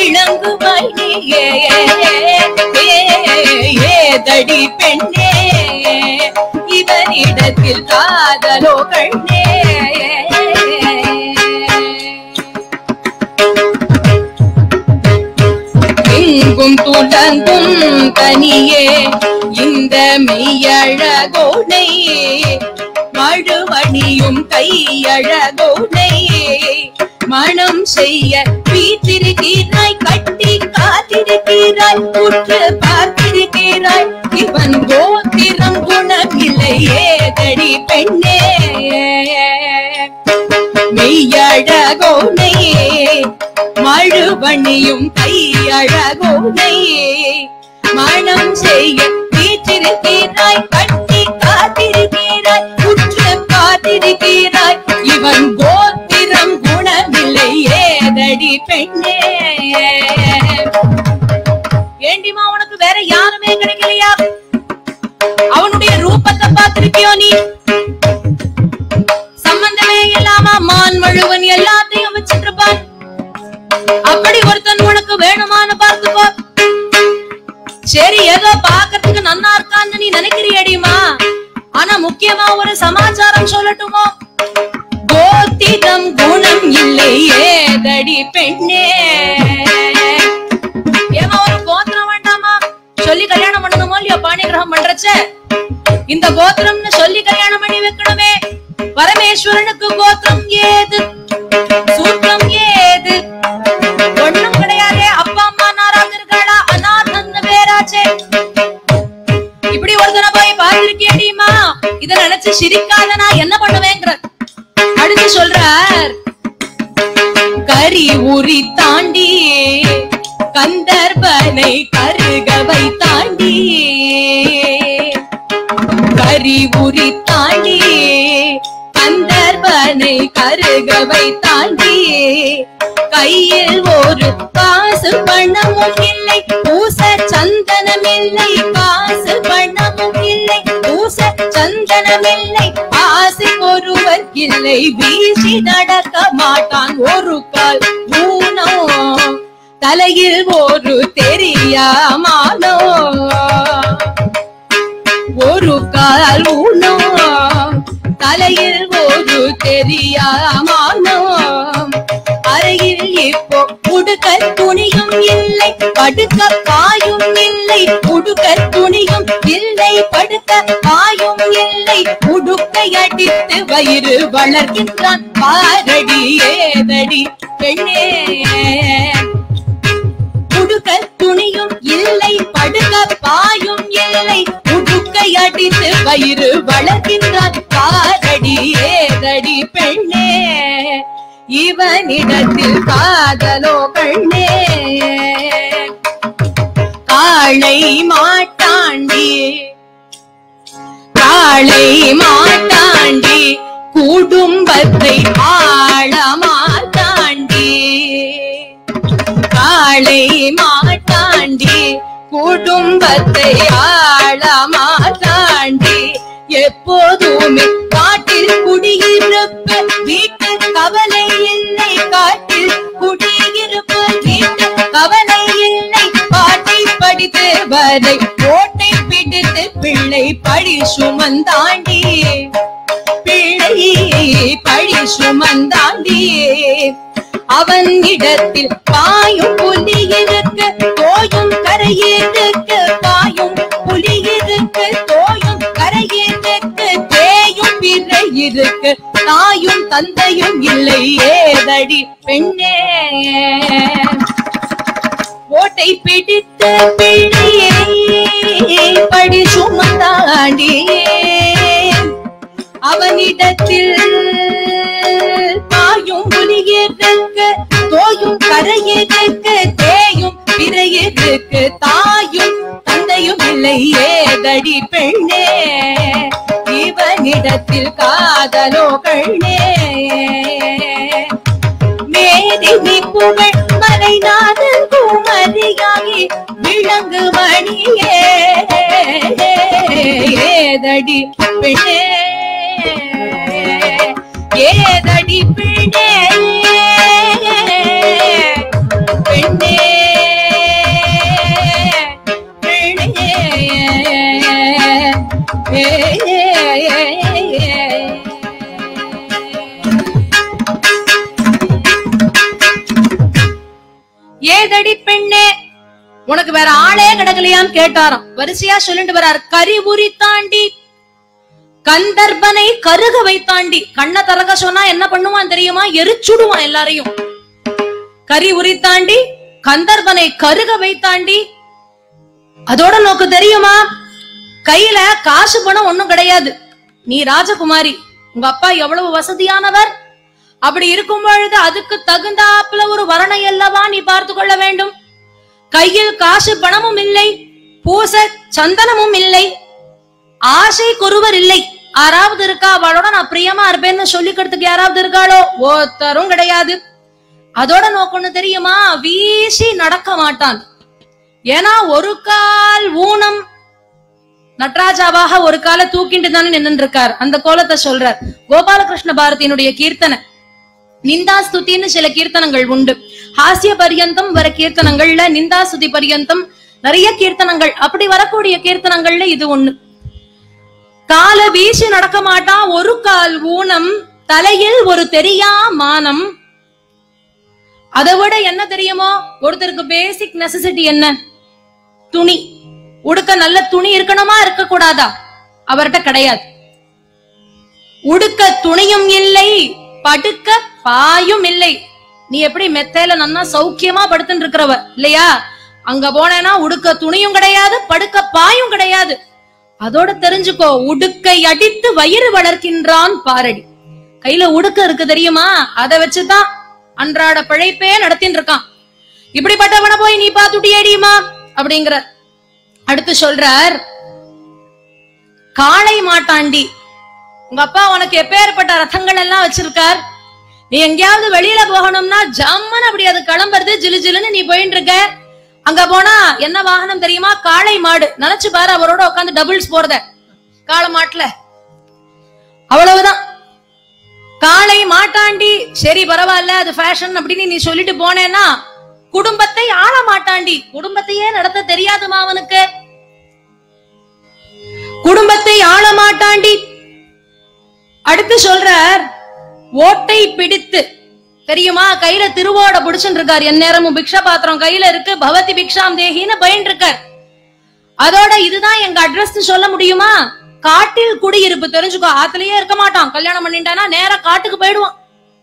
A: விளங்கும் மணியே ஏதடி பெண்ணே இவனிடத்தில் காதலோ கண்ணே. எங்கும் துடங்கும் தனியே இந்த மெய்யழகோனை. மழுவணியும் கையழகோனை. மனம் செய்ய வைத்திருக்கிறாய் கட்டி காத்திருக்கிறாய் உற்று பார்த்திருக்கிறாய். இவன் கோத்திரம் குணமில்லை தடி பெண்ணே. மெய்யழகோனையே மழுவணியும் கையழகோனையே. மனம் செய்ய வீற்றிருக்கிறாய் கட்டி காத்திருக்கிறாய் உற்று காத்திருக்கிறாய் இவன் கோத்திரம் அடி பெண்ணே. ஏண்டிமா உனக்கு வேற யாருமே கிடைக்கலையா? அவனுடைய ரூபத்தை பார்த்திருக்கியோ நீ? சம்பந்தமே இல்லாம மான் முழுவன் எல்லாத்தையும் வச்சிருப்பான். இருப்பான் அப்படி ஒருத்தன் உனக்கு வேணுமான்னு பார்த்துக்கோ. சரி ஏதோ பாக்கிறதுக்கு நன்னா இருக்கான்னு நீ நினைக்கிறியடிமா ஆனா முக்கியமா ஒரு சமாச்சாரம் சொல்லட்டுமோ? கோத்திரம் குணம் இல்லை ஏதடி பெண்ணே? ஏமா ஒரு கோத்திரம் வேண்டாமா? சொல்லி கல்யாணம் பண்ணணுமோ இல்லையோ? பாணிகிரகம் பண்றச்ச? இந்த கோத்திரம்னு சொல்லி கல்யாணம் பண்ணி வைக்கணுமே. பரமேஸ்வரனுக்கு கோத்திரம் ஏது? கருகவை தாண்டி கையில் ஒரு காசு பணமும் இல்லை. பூச சந்தனம் இல்லை. காசு பணமும் இல்லை. பூச சந்தனம் இல்லை. ஆசை ஒருவர் இல்லை. வீசி நடக்க மாட்டான் ஒரு கால் ஊனோ. தலையில் ஒரு தெரியாமானோ ஒரு கால் ஊனோ. தலையில் ஒரு தெரியாமானோ அறையில் இப்போ உடுக்க துணியும் இல்லை படுக்க பாயும் இல்லை. உடுக்க துணியும் இல்லை படுக்க பாயும் இல்லை. உடுக்கை அடித்து வயிறு வளர்கின்றான். பாரடி ஏதடி பெண்ணே. உடுக்க துணியும் இல்லை படுக்க பாயும் இல்லை. உடுக்கை வயிறு வளர்க்கின்றான் பாரடி ஏதடி பெண்ணே இவனிடத்தில் காதலோ பெண்ணே. காளை மாட்டாண்டி காளை மாட்டாண்டி குடும்பத்தை ஆள மாட்டாண்டி காளை மாட்டாண்டி குடும்பத்தை ஆழமா தாண்டி எப்போதுமே காட்டில் குடியிருப்ப வீட்டு கவலை இல்லை காட்டில் குடியிருப்ப வீட்டு கவலை இல்லை பாட்டை படித்து வரை ஓட்டை பிடித்து பிள்ளை
C: பழி சுமந்தாண்டி. பிள்ளை பழி சுமந்தாண்டி அவன் இடத்தில் பாயும் புலி இருக்க தோயும் கரையேதுக்க பாயும் புலி இருக்க தோயும் கரையிருக்கு தேயும் பிறை இருக்க தாயும் தந்தையும் இல்லை ஏதடி பெண்ணே. ஓட்டை பிடித்த பிழையே படி சுமந்தாண்டியே. அவனிடத்தில் தாயும் புலியேற்க தோயும் கரையேற்க தேயும் பிறையிருக்கு தாயும் தந்தையும் இல்லை ஏதடி பெண்ணே. இவனிடத்தில் காதலோ கண்ணே. மேதினி புகழ் மலைநாதன் குமரியாகி விளங்கு மணியே ஏதடி பெண்ணே. ஏதடி பெண்ணே. பெண்ணே.
A: ஏதடி பெண்ணே. உனக்கு வேற ஆளே கிடக்கலையான்னு கேட்டாராம். வரிசையா சொல்லிட்டு வர்றாரு கறி உரி தாண்டி கந்தர்பனை கருக வைத்தாண்டி. கண்ணை தரக சொன்னா என்ன பண்ணுவான் தெரியுமா? எரிச்சுடுவான் எல்லாரையும். கரி உரித்தாண்டி கந்தர்பனை கருக வைத்தாண்டி. அதோட நோக்கு தெரியுமா? கையில காசு பணம் ஒண்ணும் கிடையாது. நீ ராஜகுமாரி உங்க அப்பா எவ்வளவு வசதியானவர்? அப்படி இருக்கும் பொழுது அதுக்கு தகுந்தாப்புல ஒரு வரணை அல்லவா நீ பார்த்து கொள்ள வேண்டும்? கையில் காசு பணமும் இல்லை பூச சந்தனமும் இல்லை. ஆசை ஒருவர் இல்லை. யாராவது இருக்கா? அவளோட நான் பிரியமா இருப்பேன்னு சொல்லிக்கிறதுக்கு யாராவது இருக்காளோ? ஒருத்தரும் கிடையாது. அதோட நோக்கொன்னு தெரியுமா? வீசி நடக்க மாட்டான். ஏன்னா ஒரு கால் ஊனம் நட்ராஜாவாக ஒரு காலை தூக்கிட்டு தானே நின்று இருக்கார் அந்த கோலத்தை சொல்றார். கோபாலகிருஷ்ண பாரதியினுடைய கீர்த்தனை. நிந்தாஸ்துதின்னு சில கீர்த்தனங்கள் உண்டு. ஹாஸ்ய பரியந்தம் வர கீர்த்தனங்கள்ல நிந்தாஸ்துதி பரியந்தம் நிறைய கீர்த்தனங்கள். அப்படி வரக்கூடிய கீர்த்தனங்கள்ல இது ஒண்ணு. கால வீசி நடக்க மாட்டான் ஒரு கால் ஊனம் தலையில் ஒரு தெரியா மானம். அதை விட என்ன தெரியுமோ? ஒருத்தருக்கு பேசிக் நெசசிட்டி என்ன? துணி. உடுக்க நல்ல துணி இருக்கணுமா இருக்க கூடாதா அவர்கிட்ட கிடையாது. உடுக்க துணியும் இல்லை படுக்க பாயும் இல்லை. நீ எப்படி மெத்தையில நன்னா சௌக்கியமா படுத்துட்டு இருக்கிறவ இல்லையா? அங்க போனேன்னா உடுக்க துணியும் கிடையாது படுக்க பாயும் கிடையாது. அதோட தெரிஞ்சுக்கோ உடுக்கை அடித்து வயிறு வளர்க்கின்றான் பாரடி. கையில உடுக்க இருக்கு தெரியுமா? அதை வச்சுதான் அன்றாட பிழைப்பே நடத்தின்னு இருக்கான். இப்படிப்பட்டவன போய் நீ பாத்துட்டி அடியுமா அப்படிங்கிற அடுத்து சொல்றார் காளை மாட்டாண்டி. உங்க அப்பா உனக்கு எப்பேற்பட்ட ரதங்கள் எல்லாம் வச்சிருக்கார். நீ எங்கேயாவது வெளியில போகணும்னா ஜம்மன் அப்படி அது கிளம்புறது ஜிலு ஜிலுன்னு நீ போயிட்டு இருக்க. அங்க போனா என்ன வாகனம் தெரியுமா? காளை மாடு. நினைச்சு பாரு அவரோட உட்காந்து டபுள்ஸ் போறத காளை மாட்டுல. அவ்வளவுதான். காளை மாட்டாண்டி. சரி பரவாயில்ல அது ஃபேஷன் அப்படின்னு நீ சொல்லிட்டு போனேன்னா குடும்பத்தை ஆள மாட்டாண்டி. குடும்பத்தையே நடத்த தெரியாதுமா அவனுக்கு? குடும்பத்தை ஆள மாட்டாண்டி. அடுத்து சொல்றார் ஓட்டை பிடித்து. தெரியுமா? கையில திருவோட புடிச்சுட்டு இருக்கார் எந்நேரமும் பிக்ஷா பாத்திரம் கையில இருக்கு. பவதி பிக்ஷாம் தேகின்னு பயின்று இருக்கார் அதோட இதுதான் எங்க அட்ரஸ் சொல்ல முடியுமா? காட்டில் குடியிருப்பு தெரிஞ்சுக்கோ. ஆத்துலயே இருக்க மாட்டான். கல்யாணம் பண்ணிட்டானா நேரா காட்டுக்கு போயிடுவான்.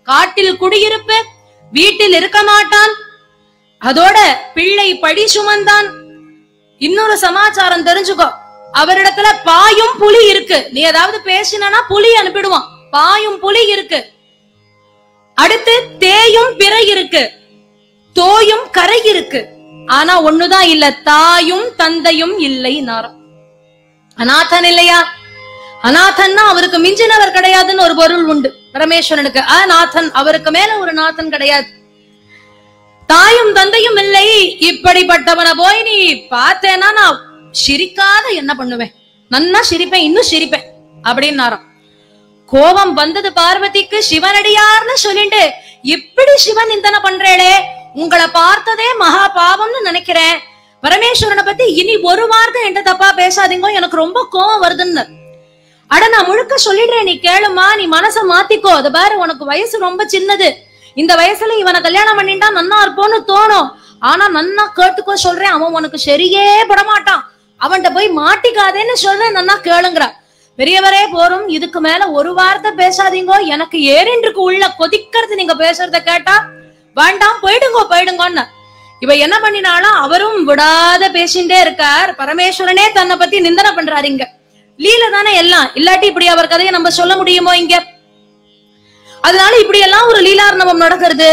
A: காட்டில் குடியிருப்பு வீட்டில் இருக்க மாட்டான். அதோட பிள்ளை படி சுமந்தான். இன்னொரு சமாச்சாரம் தெரிஞ்சுக்கோ. அவரிடத்துல பாயும் புலி இருக்கு. நீ ஏதாவது பேசினா புலி அனுப்பிடுவான். பாயும் புலி இருக்கு. அடுத்து தேயும் பிறை இருக்கு. தோயும் கரை இருக்கு. ஆனா ஒண்ணுதான் இல்ல தாயும் தந்தையும் இல்லை நாரம் அநாதன் இல்லையா? அநாதன்னா அவருக்கு மிஞ்சினவர் கிடையாதுன்னு ஒரு பொருள் உண்டு. பரமேஸ்வரனுக்கு. அநாதன் அவருக்கு மேல ஒரு நாதன் கிடையாது. தாயும் தந்தையும் இல்லை. இப்படிப்பட்டவனை போய் நீ பார்த்தேன்னா நான் சிரிக்காத என்ன பண்ணுவேன்? நன்னா சிரிப்பேன் இன்னும் சிரிப்பேன். அப்படின்னாராம் கோபம் வந்தது பார்வதிக்கு சிவனடியார்னு சொல்லிட்டு இப்படி சிவன் நிந்தனை பண்றேளே உங்களை பார்த்ததே மகா பாவம்னு நினைக்கிறேன். பரமேஸ்வரனை பத்தி இனி ஒரு வார்த்தை என்கிட்ட தப்பா பேசாதீங்க எனக்கு ரொம்ப கோவம் வருதுன்னு. அட நான் முழுக்க சொல்லிடுறேன் நீ கேளுமா நீ மனச மாத்திக்கோ. அது பாரு உனக்கு வயசு ரொம்ப சின்னது. இந்த வயசுல இவனை கல்யாணம் பண்ணிட்டா நன்னா இருப்போம்னு தோணும். ஆனா நன்னா கேட்டுக்கோ சொல்றேன் அவன் உனக்கு சரியே படமாட்டான். அவன்கிட்ட போய் மாட்டிக்காதேன்னு சொல்றேன் நன்னா கேளுங்கிறான். பெரியவரே போறோம் இதுக்கு மேல ஒரு வார்த்தை பேசாதீங்கோ. எனக்கு ஏறின்றுக்கு உள்ள கொதிக்கிறது நீங்க பேசுறத கேட்டா. வேண்டாம் போயிடுங்கோ போயிடுங்கன்னு. இவ என்ன பண்ணினாலும் அவரும் விடாத பேசிட்டே இருக்கார். பரமேஸ்வரனே தன்னை பத்தி நிந்தனை பண்றாரு இங்க. லீல தானே எல்லாம்? இல்லாட்டி இப்படி அவர் கதையை நம்ம சொல்ல முடியுமோ இங்க? அதனால இப்படி எல்லாம் ஒரு லீலார்ணவம் நடக்கிறது.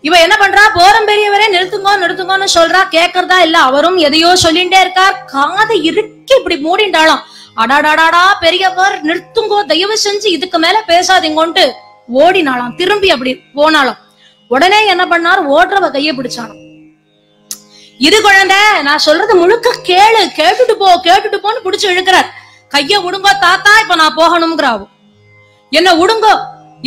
A: இவ என்ன பண்றா? போரம் பெரியவரே நிறுத்துங்கோ நிறுத்துங்கோன்னு சொல்றா. கேக்குறதா இல்ல அவரும் எதையோ சொல்லிட்டே இருக்கார். காதை இறுக்கி இப்படி மூடிண்டாலும் அடாடாடாடா பெரியவர் நிறுத்துங்கோ தயவு செஞ்சு இதுக்கு மேல பேசாதீங்கோன்ட்டு ஓடினாலாம் திரும்பி அப்படி போனாலும் உடனே என்ன பண்ணார்? ஓடுறவ கையை பிடிச்சானாம். இது குழந்தை நான் சொல்றது முழுக்க கேளு. கேட்டுட்டு போ கேட்டுட்டு போன்னு புடிச்சு இழுக்கிறார். கைய விடுங்கோ தாத்தா இப்ப நான் போகணுங்கிறாவு என்ன விடுங்கோ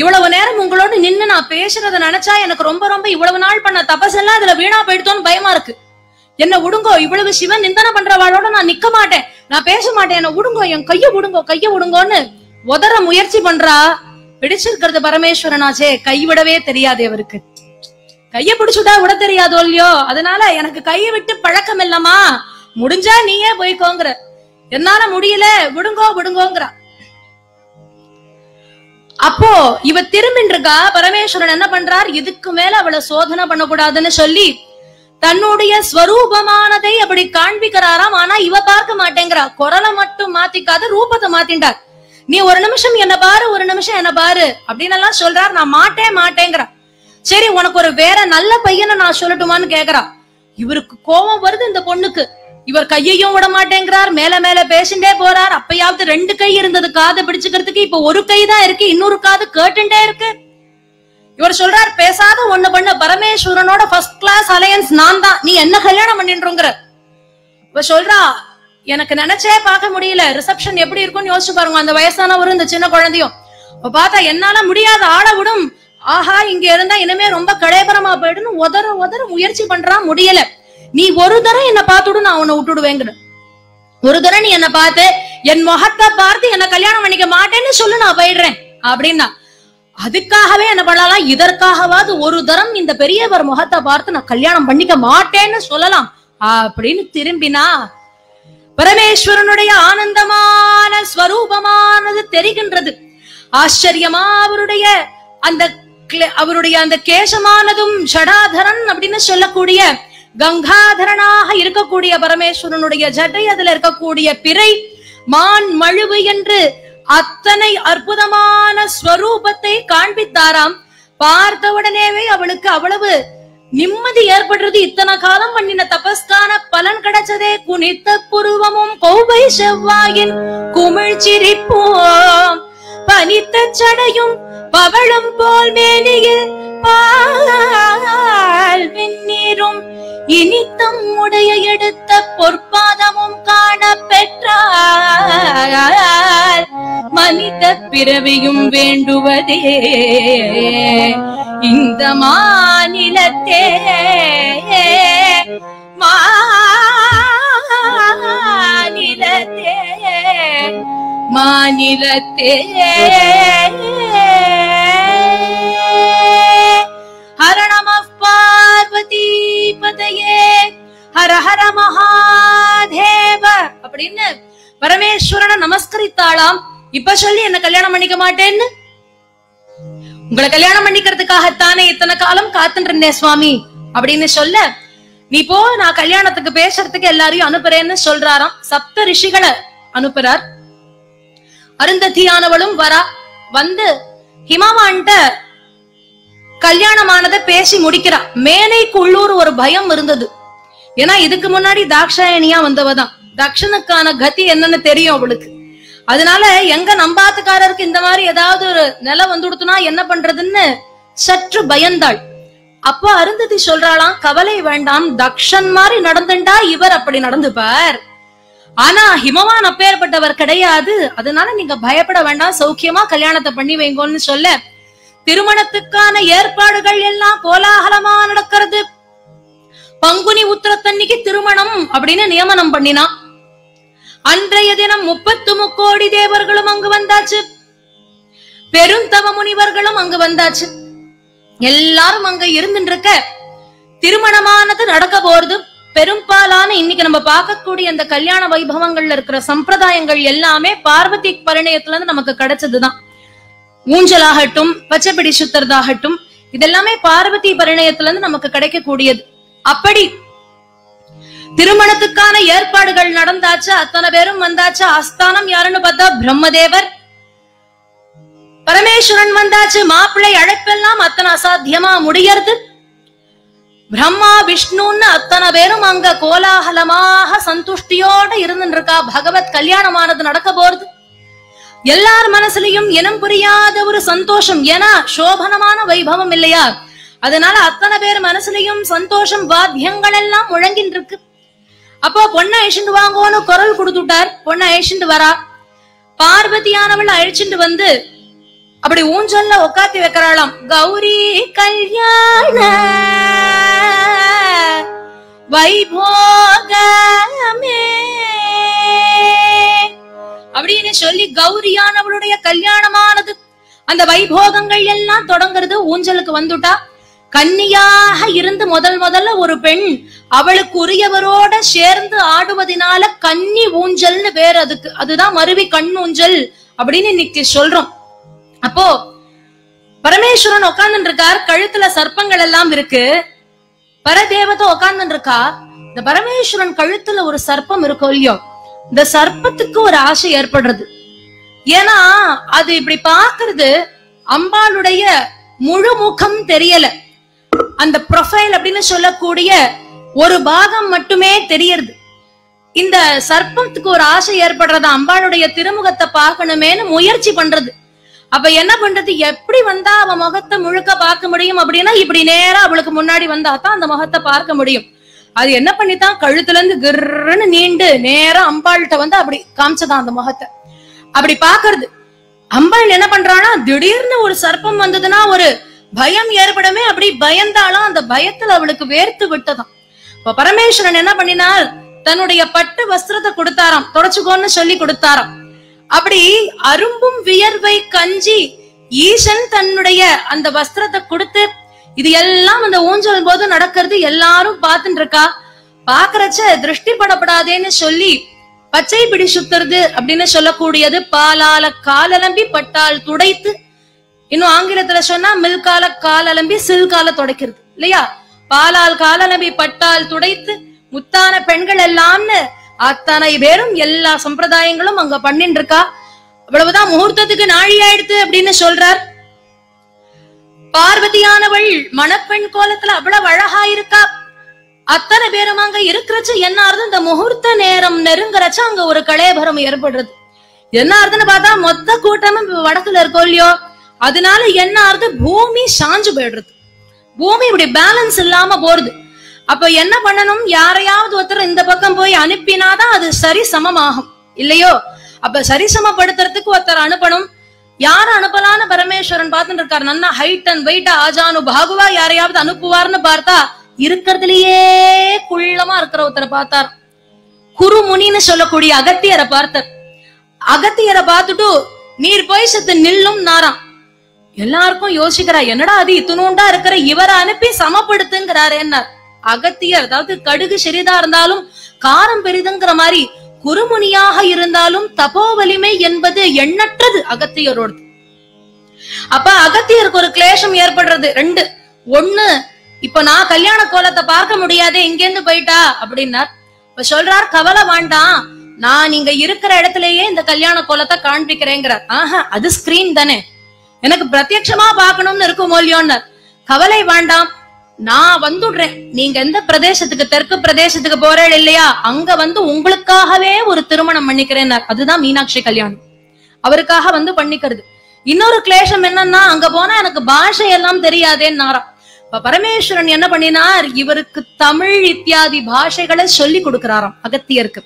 A: இவ்வளவு நேரம் உங்களோட நின்னு நான் பேசுறத நினைச்சா எனக்கு ரொம்ப ரொம்ப இவ்வளவு நாள் பண்ண தபசெல்லாம் இதுல வீணா போயிடுத்தோன்னு பயமா இருக்கு. என்ன விடுங்கோ இவ்வளவு சிவன் நிந்தனை பண்றவாளோட நான் நிக்க மாட்டேன். நான் பேச மாட்டேன். என்ன விடுங்கோ என் கைய விடுங்கோ கைய விடுங்கோன்னு உதற முயற்சி பண்றா. பிடிச்சிருக்கிறது பரமேஸ்வரனாச்சே கைவிடவே தெரியாது அவருக்கு. கைய பிடிச்சுட்டா விட தெரியாதோ இல்லையோ? அதனால எனக்கு கைய விட்டு பழக்கம் இல்லம்மா. முடிஞ்சா நீயே போய்க்கோங்கிற. என்னால முடியல விடுங்கோ விடுங்கோங்கிறா. அப்போ இவ திரும்பின்னு இருக்கா பரமேஸ்வரன் என்ன பண்றார்? இதுக்கு மேல அவளை சோதனை பண்ணக்கூடாதுன்னு சொல்லி தன்னுடைய ஸ்வரூபமானதை அப்படி காண்பிக்கிறாராம் ஆனா இவ பார்க்க மாட்டேங்கிறா. குரலை மட்டும் மாத்திக்காத ரூபத்தை மாத்தின்றார். நீ ஒரு நிமிஷம் என்ன பாரு ஒரு நிமிஷம் என்ன பாரு அப்படின்னு எல்லாம் சொல்றார். நான் மாட்டேன் மாட்டேங்கிறா. சரி உனக்கு ஒரு வேற நல்ல பையனை நான் சொல்லட்டுமான்னு கேக்குறா. இவருக்கு கோபம் வருது இந்த பொண்ணுக்கு. இவர் கையையும் விட மாட்டேங்கிறார் மேல மேல பேசிட்டே போறார். அப்பயாவது ரெண்டு கை இருந்தது காதை பிடிச்சுக்கிறதுக்கு இப்ப ஒரு கை தான் இருக்கு இன்னொரு காது கேட்டுட்டே இருக்கு. இவர் சொல்றார் பேசாத ஒண்ணு பண்ண. பரமேஸ்வரனோட ஃபர்ஸ்ட் கிளாஸ் அலையன்ஸ் நான் தான். நீ என்ன கல்யாணம் பண்ணின்றோங்கிற. இவ சொல்றா எனக்கு நினைச்சே பார்க்க முடியல. ரிசப்ஷன் எப்படி இருக்கும்னு யோசிச்சு பாருங்க. அந்த வயசானவரும் இந்த சின்ன குழந்தையும். இப்ப பார்த்தா என்னால முடியாத ஆள விடும். ஆஹா இங்க இருந்தா இனிமே ரொம்ப கடைபரமா போயிடுன்னு உதற உதற முயற்சி பண்றான் முடியல. நீ ஒரு தரம் என்ன பார்த்துடு நான் உன்னை விட்டுடுவேங்கிற. ஒரு தரம் நீ என்ன பார்த்து என் முகத்தை பார்த்து என்ன கல்யாணம் பண்ணிக்க மாட்டேன்னு சொல்லு நான் போயிடுறேன். அப்படின்னா அதுக்காகவே என்ன பண்ணலாம்? இதற்காகவாது ஒரு தரம் இந்த பெரியவர் முகத்தை பார்த்து நான் கல்யாணம் பண்ணிக்க மாட்டேன்னு சொல்லலாம். அப்படின்னு திரும்பினா பரமேஸ்வரனுடைய ஆனந்தமான ஸ்வரூபமானது தெரிகின்றது. ஆச்சரியமா அவருடைய அந்த கிள- அவருடைய அந்த கேசமானதும் ஜடாதரன் அப்படின்னு சொல்லக்கூடிய கங்காதரனாக இருக்கக்கூடிய பரமேஸ்வரனுடைய ஜடை அதுல இருக்கக்கூடிய பிறை மான் மழுவு என்று அத்தனை அற்புதமான ஸ்வரூபத்தை காண்பித்தாராம். பார்த்தவுடனேவே அவளுக்கு அவ்வளவு நிம்மதி ஏற்படுறது இத்தனை காலம் பண்ணின தபஸ்கான பலன் கிடைச்சதே குனித்த புருவமும் கோவை செவ்வாயின் குமிழ் சிரிப்போம் பனித்த சடையும் பவளம் போல் மேனியில் பால் வெந்நீரும் இனித்தம் உடைய எடுத்த பொற்பாதமும் காண பெற்றார். மனித பிறவியும் வேண்டுவதே. இந்த மாநிலத்தே மாநிலத்தே. மாநிலத்தே. ஹர நம பார்வதி பதையே. ஹர ஹர மகாதேவ. அப்படின்னு பரமேஸ்வரனை நமஸ்கரித்தாளாம். இப்ப சொல்லி என்ன கல்யாணம் பண்ணிக்க மாட்டேன்னு? உங்களை கல்யாணம் பண்ணிக்கிறதுக்காகத்தானே இத்தனை காலம் காத்துட்டு இருந்தேன் சுவாமி? அப்படின்னு சொல்ல நீ போ நான் கல்யாணத்துக்கு பேசுறதுக்கு எல்லாரையும் அனுப்புறேன்னு சொல்றாராம். சப்த ரிஷிகளை அனுப்புறார். அருந்ததியானவளும் வரா. வந்து ஹிமாவான்ட்ட கல்யாணமானத பேசி முடிக்கிறா. மேனைக்கு உள்ளூர் ஒரு பயம் இருந்தது. ஏன்னா இதுக்கு முன்னாடி தாக்ஷாயணியா வந்தவதான். தக்ஷனுக்கான கதி என்னன்னு தெரியும் அவளுக்கு. அதனால எங்க நம்பாத்துக்காரருக்கு இந்த மாதிரி ஏதாவது ஒரு நிலை வந்துடுத்துனா என்ன பண்றதுன்னு சற்று பயந்தாள். அப்போ அருந்ததி சொல்றாளாம் கவலை வேண்டாம் தக்ஷன் மாதிரி நடந்துண்டா இவர் அப்படி நடந்துப்பார். ஆனா ஹிமவான் அப்பேற்பட்டவர் கிடையாது. அதனால நீங்க பயப்பட வேண்டாம். சௌக்கியமா கல்யாணத்தை பண்ணி வைங்கன்னு சொல்ல திருமணத்துக்கான ஏற்பாடுகள் எல்லாம் கோலாகலமா நடக்கிறது. பங்குனி உத்திரத்தன்னைக்கு திருமணம் அப்படின்னு நியமனம் பண்ணினான் அன்றைய தினம் முப்பத்து முக்கோடி தேவர்களும் அங்கு வந்தாச்சு. பெருந்தவ முனிவர்களும் அங்கு வந்தாச்சு. எல்லாரும் அங்க இருந்துட்டு இருக்க திருமணமானது நடக்க போறது பெரும்பாலான இன்னைக்கு நம்ம பார்க்கக்கூடிய அந்த கல்யாண வைபவங்கள்ல இருக்கிற சம்பிரதாயங்கள் எல்லாமே பார்வதி பரிணயத்துல இருந்து நமக்கு கிடைச்சதுதான். ஊஞ்சலாகட்டும் பச்சைப்பிடி சுத்துறதாகட்டும் இதெல்லாமே பார்வதி பரிணயத்துல இருந்து நமக்கு கிடைக்கக்கூடியது. அப்படி திருமணத்துக்கான ஏற்பாடுகள் நடந்தாச்சு? அத்தனை பேரும் வந்தாச்சு? அஸ்தானம் யாருன்னு பார்த்தா பிரம்மதேவர். பரமேஸ்வரன் வந்தாச்சு. மாப்பிள்ளை அழைப்பெல்லாம் அத்தனை அசாத்தியமா முடியறது. பிரம்மா விஷ்ணுன்னு அத்தனை பேரும் அங்க கோலாகலமாக சந்துஷ்டியோட இருந்துட்டு இருக்கா பகவத் கல்யாணமானது நடக்க போறது. எல்லார் மனசுலயும் இனம் புரியாத ஒரு சந்தோஷம். ஏன்னா சோபனமான வைபவம் இல்லையா? அதனால அத்தனை பேர் மனசுலயும் சந்தோஷம் வாத்தியங்கள் எல்லாம் முழங்கின் இருக்கு அப்போ பொண்ணை அழிச்சுட்டு வாங்கோன்னு குரல் கொடுத்துட்டார். பொண்ணை அழிச்சுட்டு வரா. பார்வதியானவள் அழிச்சுட்டு வந்து அப்படி ஊஞ்சல்ல உட்காத்தி வைக்கிறாளாம். கௌரி கல்யாண வைபோகமே. அப்படின்னு சொல்லி கௌரியானவளுடைய கல்யாணமானது. அந்த வைபோகங்கள் எல்லாம் தொடங்குறது ஊஞ்சலுக்கு வந்துட்டா. கன்னியாக இருந்து முதல் முதல்ல ஒரு பெண் அவளுக்கு உரியவரோட சேர்ந்து ஆடுவதனால கன்னி ஊஞ்சல்னு பேர் அதுக்கு. அதுதான் மருவி கண் ஊஞ்சல் அப்படின்னு இன்னைக்கு சொல்றோம். அப்போ பரமேஸ்வரன் உட்கார்ந்து இருக்கார். கழுத்துல சர்ப்பங்கள் எல்லாம் இருக்கு. பரதேவதை உட்கார்ந்து இருக்கா இந்த பரமேஸ்வரன் கழுத்துல ஒரு சர்ப்பம் இருக்கும் இல்லையோ இந்த சர்ப்பத்துக்கு ஒரு ஆசை ஏற்படுறது. ஏன்னா அது இப்படி பாக்குறது அம்பாளுடைய முழு முகம் தெரியல. அந்த ப்ரொஃபைல் அப்படின்னு சொல்லக்கூடிய ஒரு பாகம் மட்டுமே தெரியறது. இந்த சர்ப்பத்துக்கு ஒரு ஆசை ஏற்படுறது அம்பாளுடைய திருமுகத்தை பார்க்கணுமேன்னு முயற்சி பண்றது. அப்ப என்ன பண்றது? எப்படி வந்தா அவ முகத்தை முழுக்க பார்க்க முடியும் அப்படின்னா இப்படி நேரா அவளுக்கு முன்னாடி வந்தா தான் அந்த முகத்தை பார்க்க முடியும். அது என்ன பண்ணித்தான்? கழுத்துல இருந்து கிர்ன்னு நீண்டு நேரா அம்பாள்கிட்ட வந்து அப்படி காமிச்சதான் அந்த முகத்தை. அப்படி பாக்குறது அம்பாள் என்ன பண்றானா திடீர்னு ஒரு சர்ப்பம் வந்ததுன்னா ஒரு பயம் ஏற்படமே அப்படி பயந்தாலும் அந்த பயத்துல அவளுக்கு வேர்த்து விட்டதாம். இப்ப பரமேஸ்வரன் என்ன பண்ணினால் தன்னுடைய பட்டு வஸ்திரத்தை கொடுத்தாராம். தொடச்சுக்கோன்னு சொல்லி கொடுத்தாராம். அப்படி அரும்பும் வியர்வை கஞ்சி ஈசன் தன்னுடைய அந்த வஸ்திரத்தை கொடுத்து இது எல்லாம் அந்த ஊஞ்சல் போது நடக்கிறது எல்லாரும் பார்த்துட்டு இருக்கா பாக்குறச்ச திருஷ்டி படப்படாதேன்னு சொல்லி பச்சை பிடி சுத்துறது அப்படின்னு சொல்லக்கூடியது பாலால காலலம்பி பட்டால் துடைத்து இன்னும் ஆங்கிலத்துல சொன்னா மில்கால காலலம்பி சில்கால துடைக்கிறது இல்லையா? பாலால் காலலம்பி பட்டால் துடைத்து முத்தான பெண்கள் எல்லாம்னு அத்தனை பேரும் எல்லா சம்பிரதாயங்களும் அங்க பண்ணிட்டு இருக்கா அவ்வளவுதான் முகூர்த்தத்துக்கு நாழி ஆயிடுத்து அப்படின்னு சொல்றார். பார்வதியானவள் மணப்பெண் கோலத்துல அவ்வளவு அழகா இருக்கா? அத்தனை பேரும் அங்க இருக்கிறச்சு என்ன ஆறுது இந்த முகூர்த்த நேரம் நெருங்குறச்ச அங்க ஒரு கலையபரம் ஏற்படுறது. என்ன ஆறுதுன்னு பார்த்தா மொத்த கூட்டமும் வடக்குல இருக்கோ இல்லையோ? அதனால என்ன ஆறுது பூமி சாஞ்சு போயிடுறது. பூமி இப்படி பேலன்ஸ் இல்லாம போறது. அப்ப என்ன பண்ணணும்? யாரையாவது ஒருத்தர் இந்த பக்கம் போய் அனுப்பினாதான் அது சரி சமமாகும். இல்லையோ? அப்ப சரிசமப்படுத்துறதுக்கு ஒருத்தர் அனுப்பணும். யார் அனுப்பலான்னு பரமேஸ்வரன் பார்த்துட்டு இருக்காரு நன்னா ஹைட் அண்ட் வெயிட் ஆஜானு பாகுவா யாரையாவது அனுப்புவார்னு பார்த்தா இருக்கிறதுலயே குள்ளமா இருக்கிற ஒருத்தரை பார்த்தார். குருமுனின்னு சொல்லக்கூடிய அகத்தியரை பார்த்தார். அகத்தியரை பார்த்துட்டு நீர் போய் சத்து நில்லும் நாராம். எல்லாருக்கும் யோசிக்கிறா என்னடா அது இத்துணுண்டா இருக்கிற இவரை அனுப்பி சமப்படுத்துங்கிறாரு என்ன அகத்தியர் அதாவது கடுகு சிறிதா இருந்தாலும் காரம் பெரிதுங்கிற மாதிரி குருமுனியாக இருந்தாலும் தபோ வலிமை என்பது எண்ணற்றது அகத்தியரோடு அப்ப அகத்தியருக்கு ஒரு கிளேசம் ஏற்படுறது ரெண்டு. ஒண்ணு இப்ப நான் கல்யாண கோலத்தை பார்க்க முடியாது இங்கேருந்து போயிட்டா அப்படின்னார். இப்ப சொல்றார் கவலை வேண்டாம். நான் நீங்க இருக்கிற இடத்துலயே இந்த கல்யாண கோலத்தை காண்பிக்கிறேங்கிறார். ஆஹா அது ஸ்கிரீன் தானே. எனக்கு பிரத்யட்சமா பாக்கணும்னு இருக்கும் மோல்யோன்னர். கவலை வேண்டாம். நான் வந்துடுறேன். நீங்க எந்த பிரதேசத்துக்கு தெற்கு பிரதேசத்துக்கு போறேன் இல்லையா? அங்க வந்து உங்களுக்காகவே ஒரு திருமணம் பண்ணிக்கிறேன் அதுதான் மீனாட்சி கல்யாணம். அவருக்காக வந்து பண்ணிக்கிறது. இன்னொரு கிளேஷம் என்னன்னா அங்க போனா எனக்கு பாஷை எல்லாம் தெரியாதேன்னாராம் இப்ப பரமேஸ்வரன் என்ன பண்ணினார்? இவருக்கு தமிழ் இத்தியாதி பாஷைகளை சொல்லி கொடுக்கிறாராம் அகத்தியருக்கு.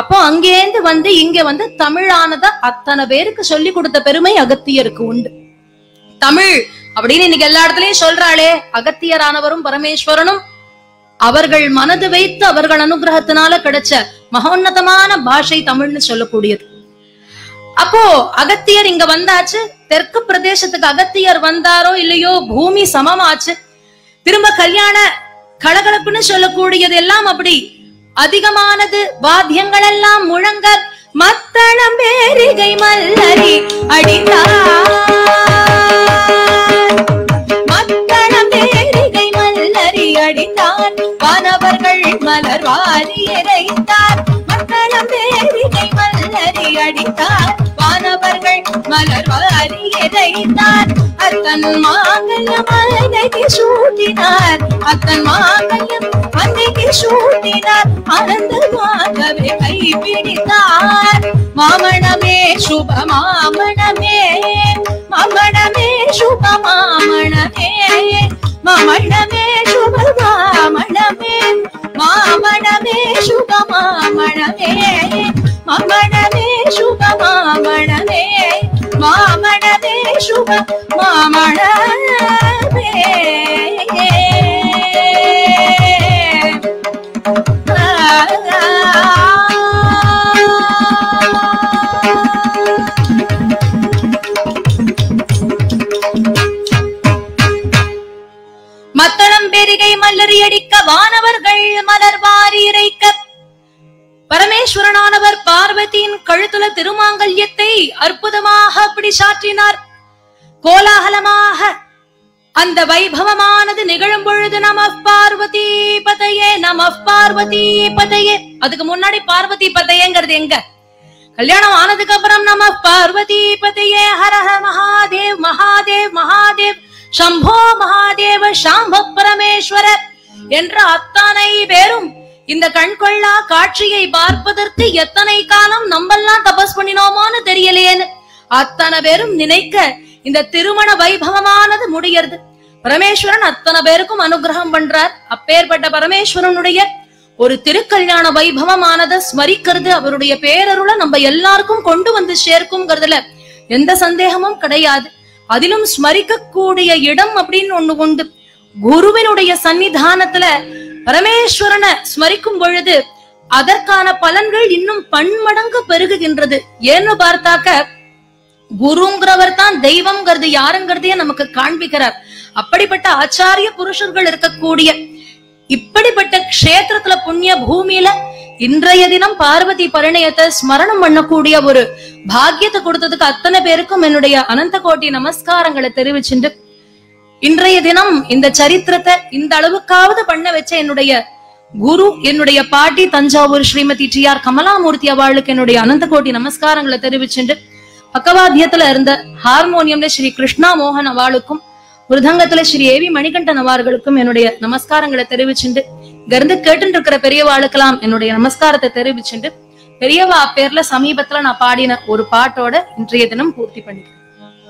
A: அப்போ அங்கேருந்து வந்து இங்க வந்து தமிழானத அத்தனை பேருக்கு சொல்லி கொடுத்த பெருமை அகத்தியருக்கு உண்டு. தமிழ் அப்படின்னு இன்னைக்கு எல்லா இடத்துலயும் சொல்றாளே. அகத்தியரானவரும் பரமேஸ்வரனும் அவர்கள் மனது வைத்து அவர்கள் அனுகிரகத்தினால கிடைச்ச மகோன்னதமான பாஷை தமிழ்னு சொல்லக்கூடியது. அப்போ அகத்தியர் இங்க வந்தாச்சு. தெற்கு பிரதேசத்துக்கு அகத்தியர் வந்தாரோ இல்லையோ பூமி சமமாச்சு. திரும்ப கல்யாண கலகலப்புன்னு சொல்லக்கூடியது எல்லாம் அப்படி. அதிகமானது வாத்தியங்கள் எல்லாம் முழங்க மத்தளம் பேரிகை மல்லரி அடித்தார்.
C: மலர் வாரி இறைத்தார் மத்தளம் பேரிகை மல்லறி அடித்தார். வானவர்கள் மலர் வாரி இறைத்தார் அத்தன் மாங்கல்யம் அன்னைக்கு சூட்டினார் அத்தன் மாங்கல்யம் அன்னைக்கு சூட்டினார் ஆனந்தமாகவே கைப்பிடித்தார் மாமணமே சுப மாமணமே மாமணமே சுப மாமணமே மாமணமே சுப மாமணமே மாமணமே சுப மாமணமே மாமணமே சுப மாமணமே மாமணமே சுப மாமணமே
A: மத்தளம் பெருகை மல்லறி அடிக்க வானவர்கள் மலர் வாரி இறைக்க பரமேஸ்வரனானவர் பார்வதியின் கழுத்துல திருமாங்கல்யத்தை அற்புதமாக அப்படி சாற்றினார். கோலாகலமாக அந்த வைபவமானது நிகழும் பொழுது நம பார்வதி பதையே நம பார்வதி பதையே. அதுக்கு முன்னாடி பார்வதி பதையேங்கிறது எங்க? கல்யாணம் ஆனதுக்கு அப்புறம் நம பார்வதி பதையே. ஹரஹ மகாதேவ் மகாதேவ் மகாதேவ். சம்போ மகாதேவ சாம்ப பரமேஸ்வரர் என்ற அத்தனை பேரும் இந்த கண்கொள்ளா காட்சியை பார்ப்பதற்கு எத்தனை காலம் நம்மெல்லாம் தபஸ் பண்ணினோமான்னு தெரியலையேன்னு அத்தனை பேரும் நினைக்க இந்த திருமண வைபவமானது முடியறது. பரமேஸ்வரன் அத்தனை பேருக்கும் அனுகிரகம் பண்றார். அப்பேற்பட்ட பரமேஸ்வரனுடைய ஒரு திருக்கல்யாண வைபவமானத ஸ்மரிக்கிறது. அவருடைய பேரருளை நம்ம எல்லாருக்கும் கொண்டு வந்து சேர்க்கும்ங்கிறதுல எந்த சந்தேகமும் கிடையாது. அதிலும் ஸ்மரிக்க கூடிய இடம் அப்படின்னு ஒண்ணு உண்டு. குருவினுடைய சன்னிதானத்துல பரமேஸ்வரனை ஸ்மரிக்கும் பொழுது அதற்கான பலன்கள் இன்னும் பன்மடங்கு பெருகுகின்றது. ஏன்னு பார்த்தாக்க குருங்கிறவர் தான் தெய்வம்ங்கிறது யாருங்கிறதையே நமக்கு காண்பிக்கிறார். அப்படிப்பட்ட ஆச்சாரிய புருஷர்கள் இருக்கக்கூடிய இப்படிப்பட்ட க்ஷேத்திரத்துல புண்ணிய பூமியில இன்றைய தினம் பார்வதி பரிணயத்தை ஸ்மரணம் பண்ணக்கூடிய ஒரு பாக்கியத்தை கொடுத்ததுக்கு அத்தனை பேருக்கும் என்னுடைய அனந்த கோட்டி நமஸ்காரங்களை தெரிவிச்சுட்டு இன்றைய தினம் இந்த சரித்திரத்தை இந்த அளவுக்காவது பண்ண வச்ச என்னுடைய குரு என்னுடைய பாட்டி தஞ்சாவூர் ஸ்ரீமதி டி ஆர் கமலாமூர்த்தி அவளுக்கு என்னுடைய அனந்த கோட்டி நமஸ்காரங்களை தெரிவிச்சுட்டு பக்கவாத்தியத்துல இருந்த ஹார்மோனியம்ல ஸ்ரீ கிருஷ்ணா மோகன் அவளுக்கும் மிருதங்கத்துல ஸ்ரீ ஏவி மணிகண்டன் அவர்களுக்கும் என்னுடைய நமஸ்காரங்களை தெரிவிச்சுட்டு இங்க இருந்து கேட்டு இருக்கிற பெரியவாளுக்கெல்லாம் என்னுடைய நமஸ்காரத்தை தெரிவிச்சுட்டு பெரியவா பேர்ல சமீபத்துல நான் பாடின ஒரு பாட்டோட இன்றைய தினம் பூர்த்தி பண்ணிக்கிறேன்.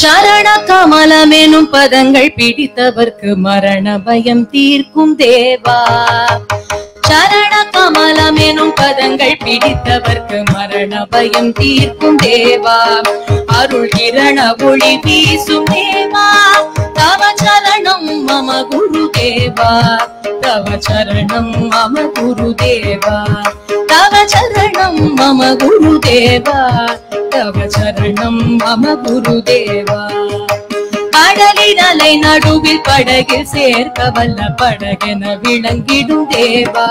C: சரண கமலமெனும் பதங்கள் பிடித்தவர்க்கு மரண பயம் தீர்க்கும் தேவா. சரண கமலம் எனும் பதங்கள் பிடித்தவர்க்கு மரண பயம் தீர்க்கும் தேவா. அருள் கிரண ஒளி வீசும் தேவா. தவ சரணம் மம குரு தேவா. தவ சரணம் மம குரு தேவா. தவ சரணம் மம குரு தேவா தவ சரணம் மம குரு தேவா கடலின் நடுவில் படகில் சேர்க்க வல்ல படகென விளங்கிடும் தேவா.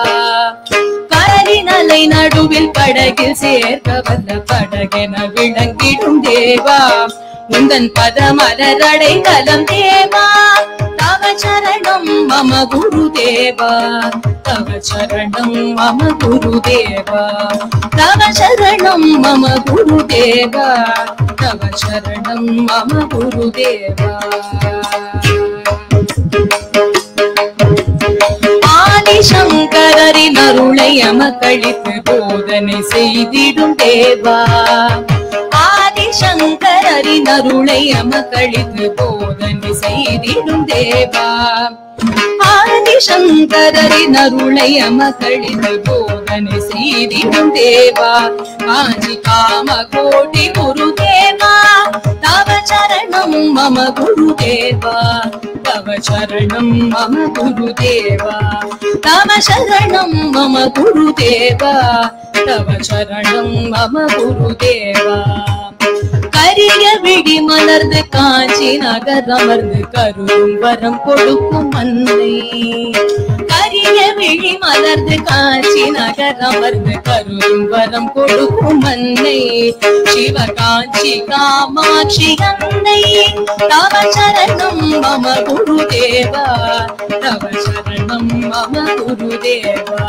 C: கடலின் நடுவில் படகில் சேர்க்க வல்ல படகென விளங்கிடும் தேவா. உந்தன் பதமலரடை கலம் தேவா. தவ சரணம் மம குரு தேவா தவ சரணம் மம குரு தேவா தவ சரணம் மம குரு தேவா தவ சரணம் மம குரு தேவா ஆதி சங்கரரின் அருளை எமக்களித்து போதனை செய்திடும் தேவா. சங்கரரின் அருளை எமக்களித்து போதனை செய்திடும் தேவா. ஆதிசங்கரின் அருளை எமக்களித்து போதனை செய்திடும் தேவா. காஞ்சி காம கோட்டி குரு தேவா தவ சரணம் மம குரு தேவா. தவ சரணம் மம குரு தேவா. தவ சரணம் மம குரு தேவா. தவ சரணம் மம குரு தேவா. கரிய விடி மலர்ந்து காஞ்சி நகர் அமர்ந்து கருவும் வரம் கொடுக்கும் மந்தை கரிய விழி மலர்ந்து காஞ்சி நகர் அமர்ந்து கருவும் வரம் கொடுக்கும் மந்தை சிவ காஞ்சி காமாட்சி அன்னை தவ சரணம் மம குரு தேவா தவ சரணம் மம குரு தேவா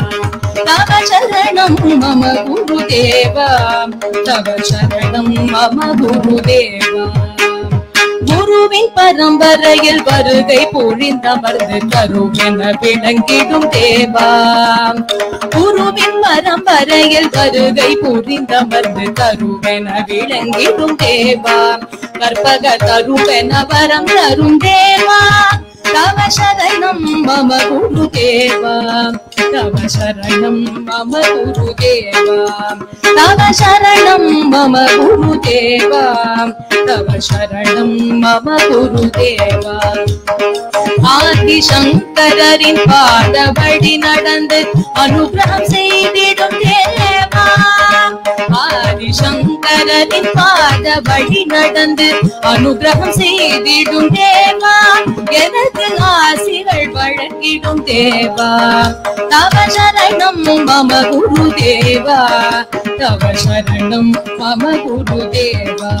C: தவ சரணம் மம குரு தேவா தவ சரணம் மம குருவின் பரம்பரையில் வருகை பொழிந்தமர்ந்து கருவென விளங்கிடும் தேவா. குருவின் பரம்பரையில் வருகை பொழிந்தமர்ந்து கருவென விளங்கிடும் தேவா. கற்பக தருவென வரம் தரும் தேவா. தவ சரணம் மம குரு தேவா தவ சரணம் மம குரு தேவா தவ சரணம் மம குரு தேவா தவ சரணம் மம குரு தேவா ஆதி சங்கரின் பாதபடி நடந்து அனுகிரகம் செய்திடும் தேவா ஆதி சங்கரின் வழி நடந்து அனுகிரகம் செய்திடும் தேவா. எனக்கு ஆசிகள் வழங்கிடும் தேவா. தவ சரணம் மம குரு தேவா. தவ சரணம் மம குரு தேவா.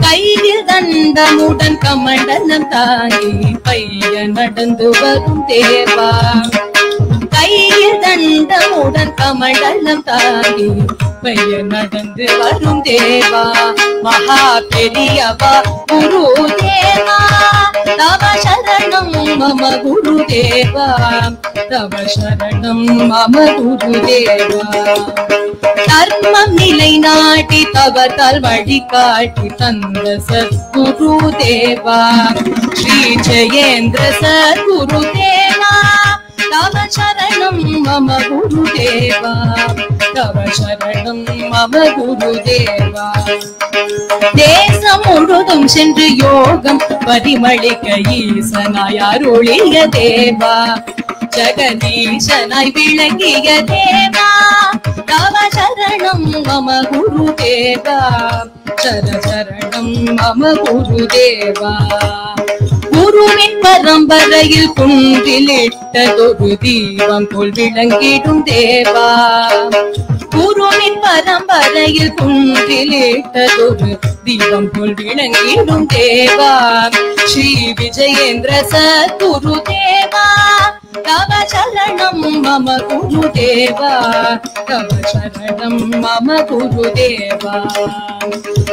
C: கையில் தண்டமுடன் கமண்டலம் தாங்கி பைய நடந்து வரும் தேவா. கையில் தண்டமுடன் கமண்டலம் தாங்கி பைய நடந்து வரும் தேவா மகா பெரியவா குரு தேவா. தவ சரணம் மம குரு தேவா. தவ சரணம் மம குரு தேவா. தர்மம் நிலை நாட்டி தவத்தால் வழிகாட்டி தந்த சத்குரு தேவா. ஸ்ரீ ஜெயேந்திர சத்குரு தேவா. தவ சரணம் மம குரு தேவா தவ சரணம் மம குரு தேவா தேசம் முழுதும் சென்று யோகம் பரிமளிக்க ஈசனாய் அருளிய தேவா। ஜெகதீசனாய் விளங்கிய தேவா। தவ சரணம் மம குரு தேவா சர சரணம் மம குரு தேவா குருவின் பரம்பரையில் குன்றிலிட்டதொரு தீபம் போல் விளங்கிடும் தேவா. குருவின் பரம்பரையில் குன்றிலிட்டதொரு தீபம் போல் விளங்கிடும் தேவா. ஸ்ரீ விஜயேந்திர சத்குரு தேவா. தவ சரணம் மம குரு தேவா. தவ சரணம் மம குரு தேவா.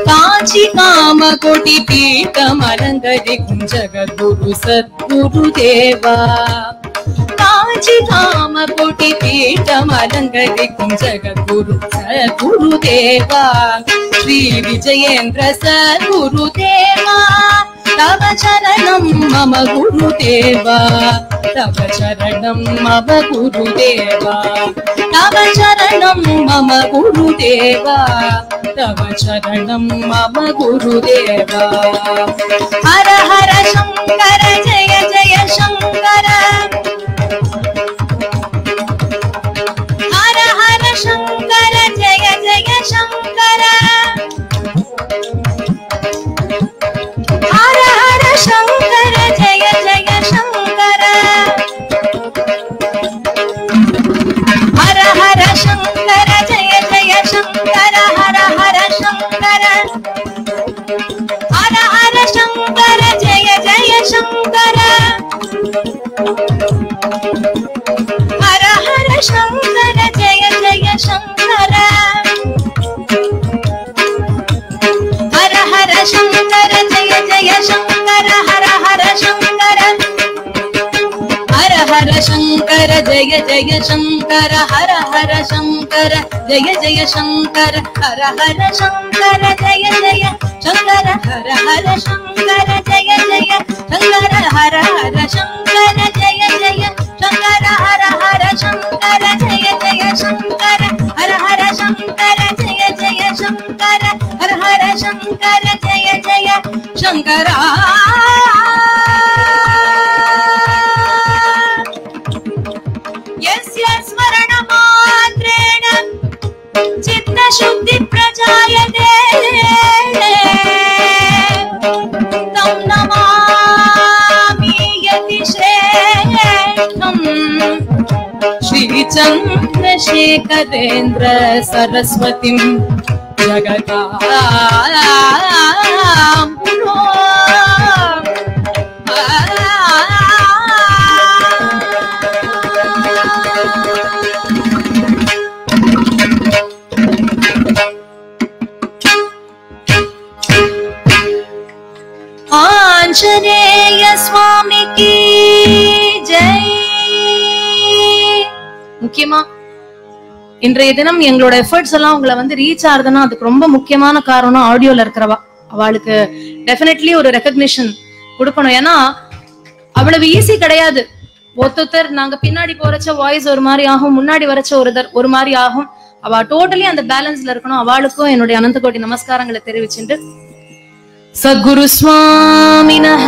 C: காஞ்சி காம கொடி பீட்டம் அலங்கரிக்கும் ஜகத்குரு சத்குரு தேவா காஞ்சி காம கொடி பீட்டம் அலங்கரிக்கும் ஜகத்குரு சத்குரு தேவா ஸ்ரீ விஜயேந்திர சத்குரு தேவா தவ சரணம் மம குரு தேவா தவ சரணம் மம குரு தேவா தவ சரணம் மம குரு தேவா தவ சரணம் மம குரு தேவா ஹர ஹர சங்கர ஜய शंकर, जय जय शंकर। हर हर शंकर, जय जय शंकर,
A: हर हर शंकर। हर हर शंकर, जय जय शंकर, हर हर शंकर, जय जय शंकर। हर हर शंकर, जय जय शङ्कर हर हर शंकर, जय जय शङ्कर हर हर शंकर, जय जय शङ्कर हर हर शङ्कर जय जय शङ्कर हर हर शङ्कर जय जय शङ्करा। यस्य स्मरणमात्रेण चित्तशुद्धि प्रजायते श्रीचन्द्रशेखरेन्द्र सरस्वतीं जगता இன்றைய தினம் எங்களோட எஃபர்ட்ஸ் எல்லாம் உங்களை வந்து ரீச் ஆகுதுன்னா அதுக்கு ரொம்ப முக்கியமான காரணம் ஆடியோல இருக்கிறவா. அவளுக்கு டெஃபினெட்லி ஒரு ரெக்கக்னிஷன் கொடுக்கணும். ஏன்னா அவ்வளவு ஈஸி கிடையாது. ஒருத்தர் நாங்க பின்னாடி போறச்ச வாய்ஸ் ஒரு மாதிரி ஆகும் முன்னாடி வரச்ச ஒரு ஒரு மாதிரி ஆகும். அவ டோட்டலி அந்த பேலன்ஸ்ல இருக்கணும். அவளுக்கும் என்னுடைய அனந்த கோடி நமஸ்காரங்களை தெரிவிச்சுட்டு சத்குரு சுவாமினஹ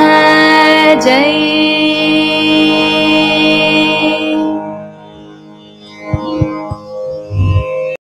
A: ஜெய்.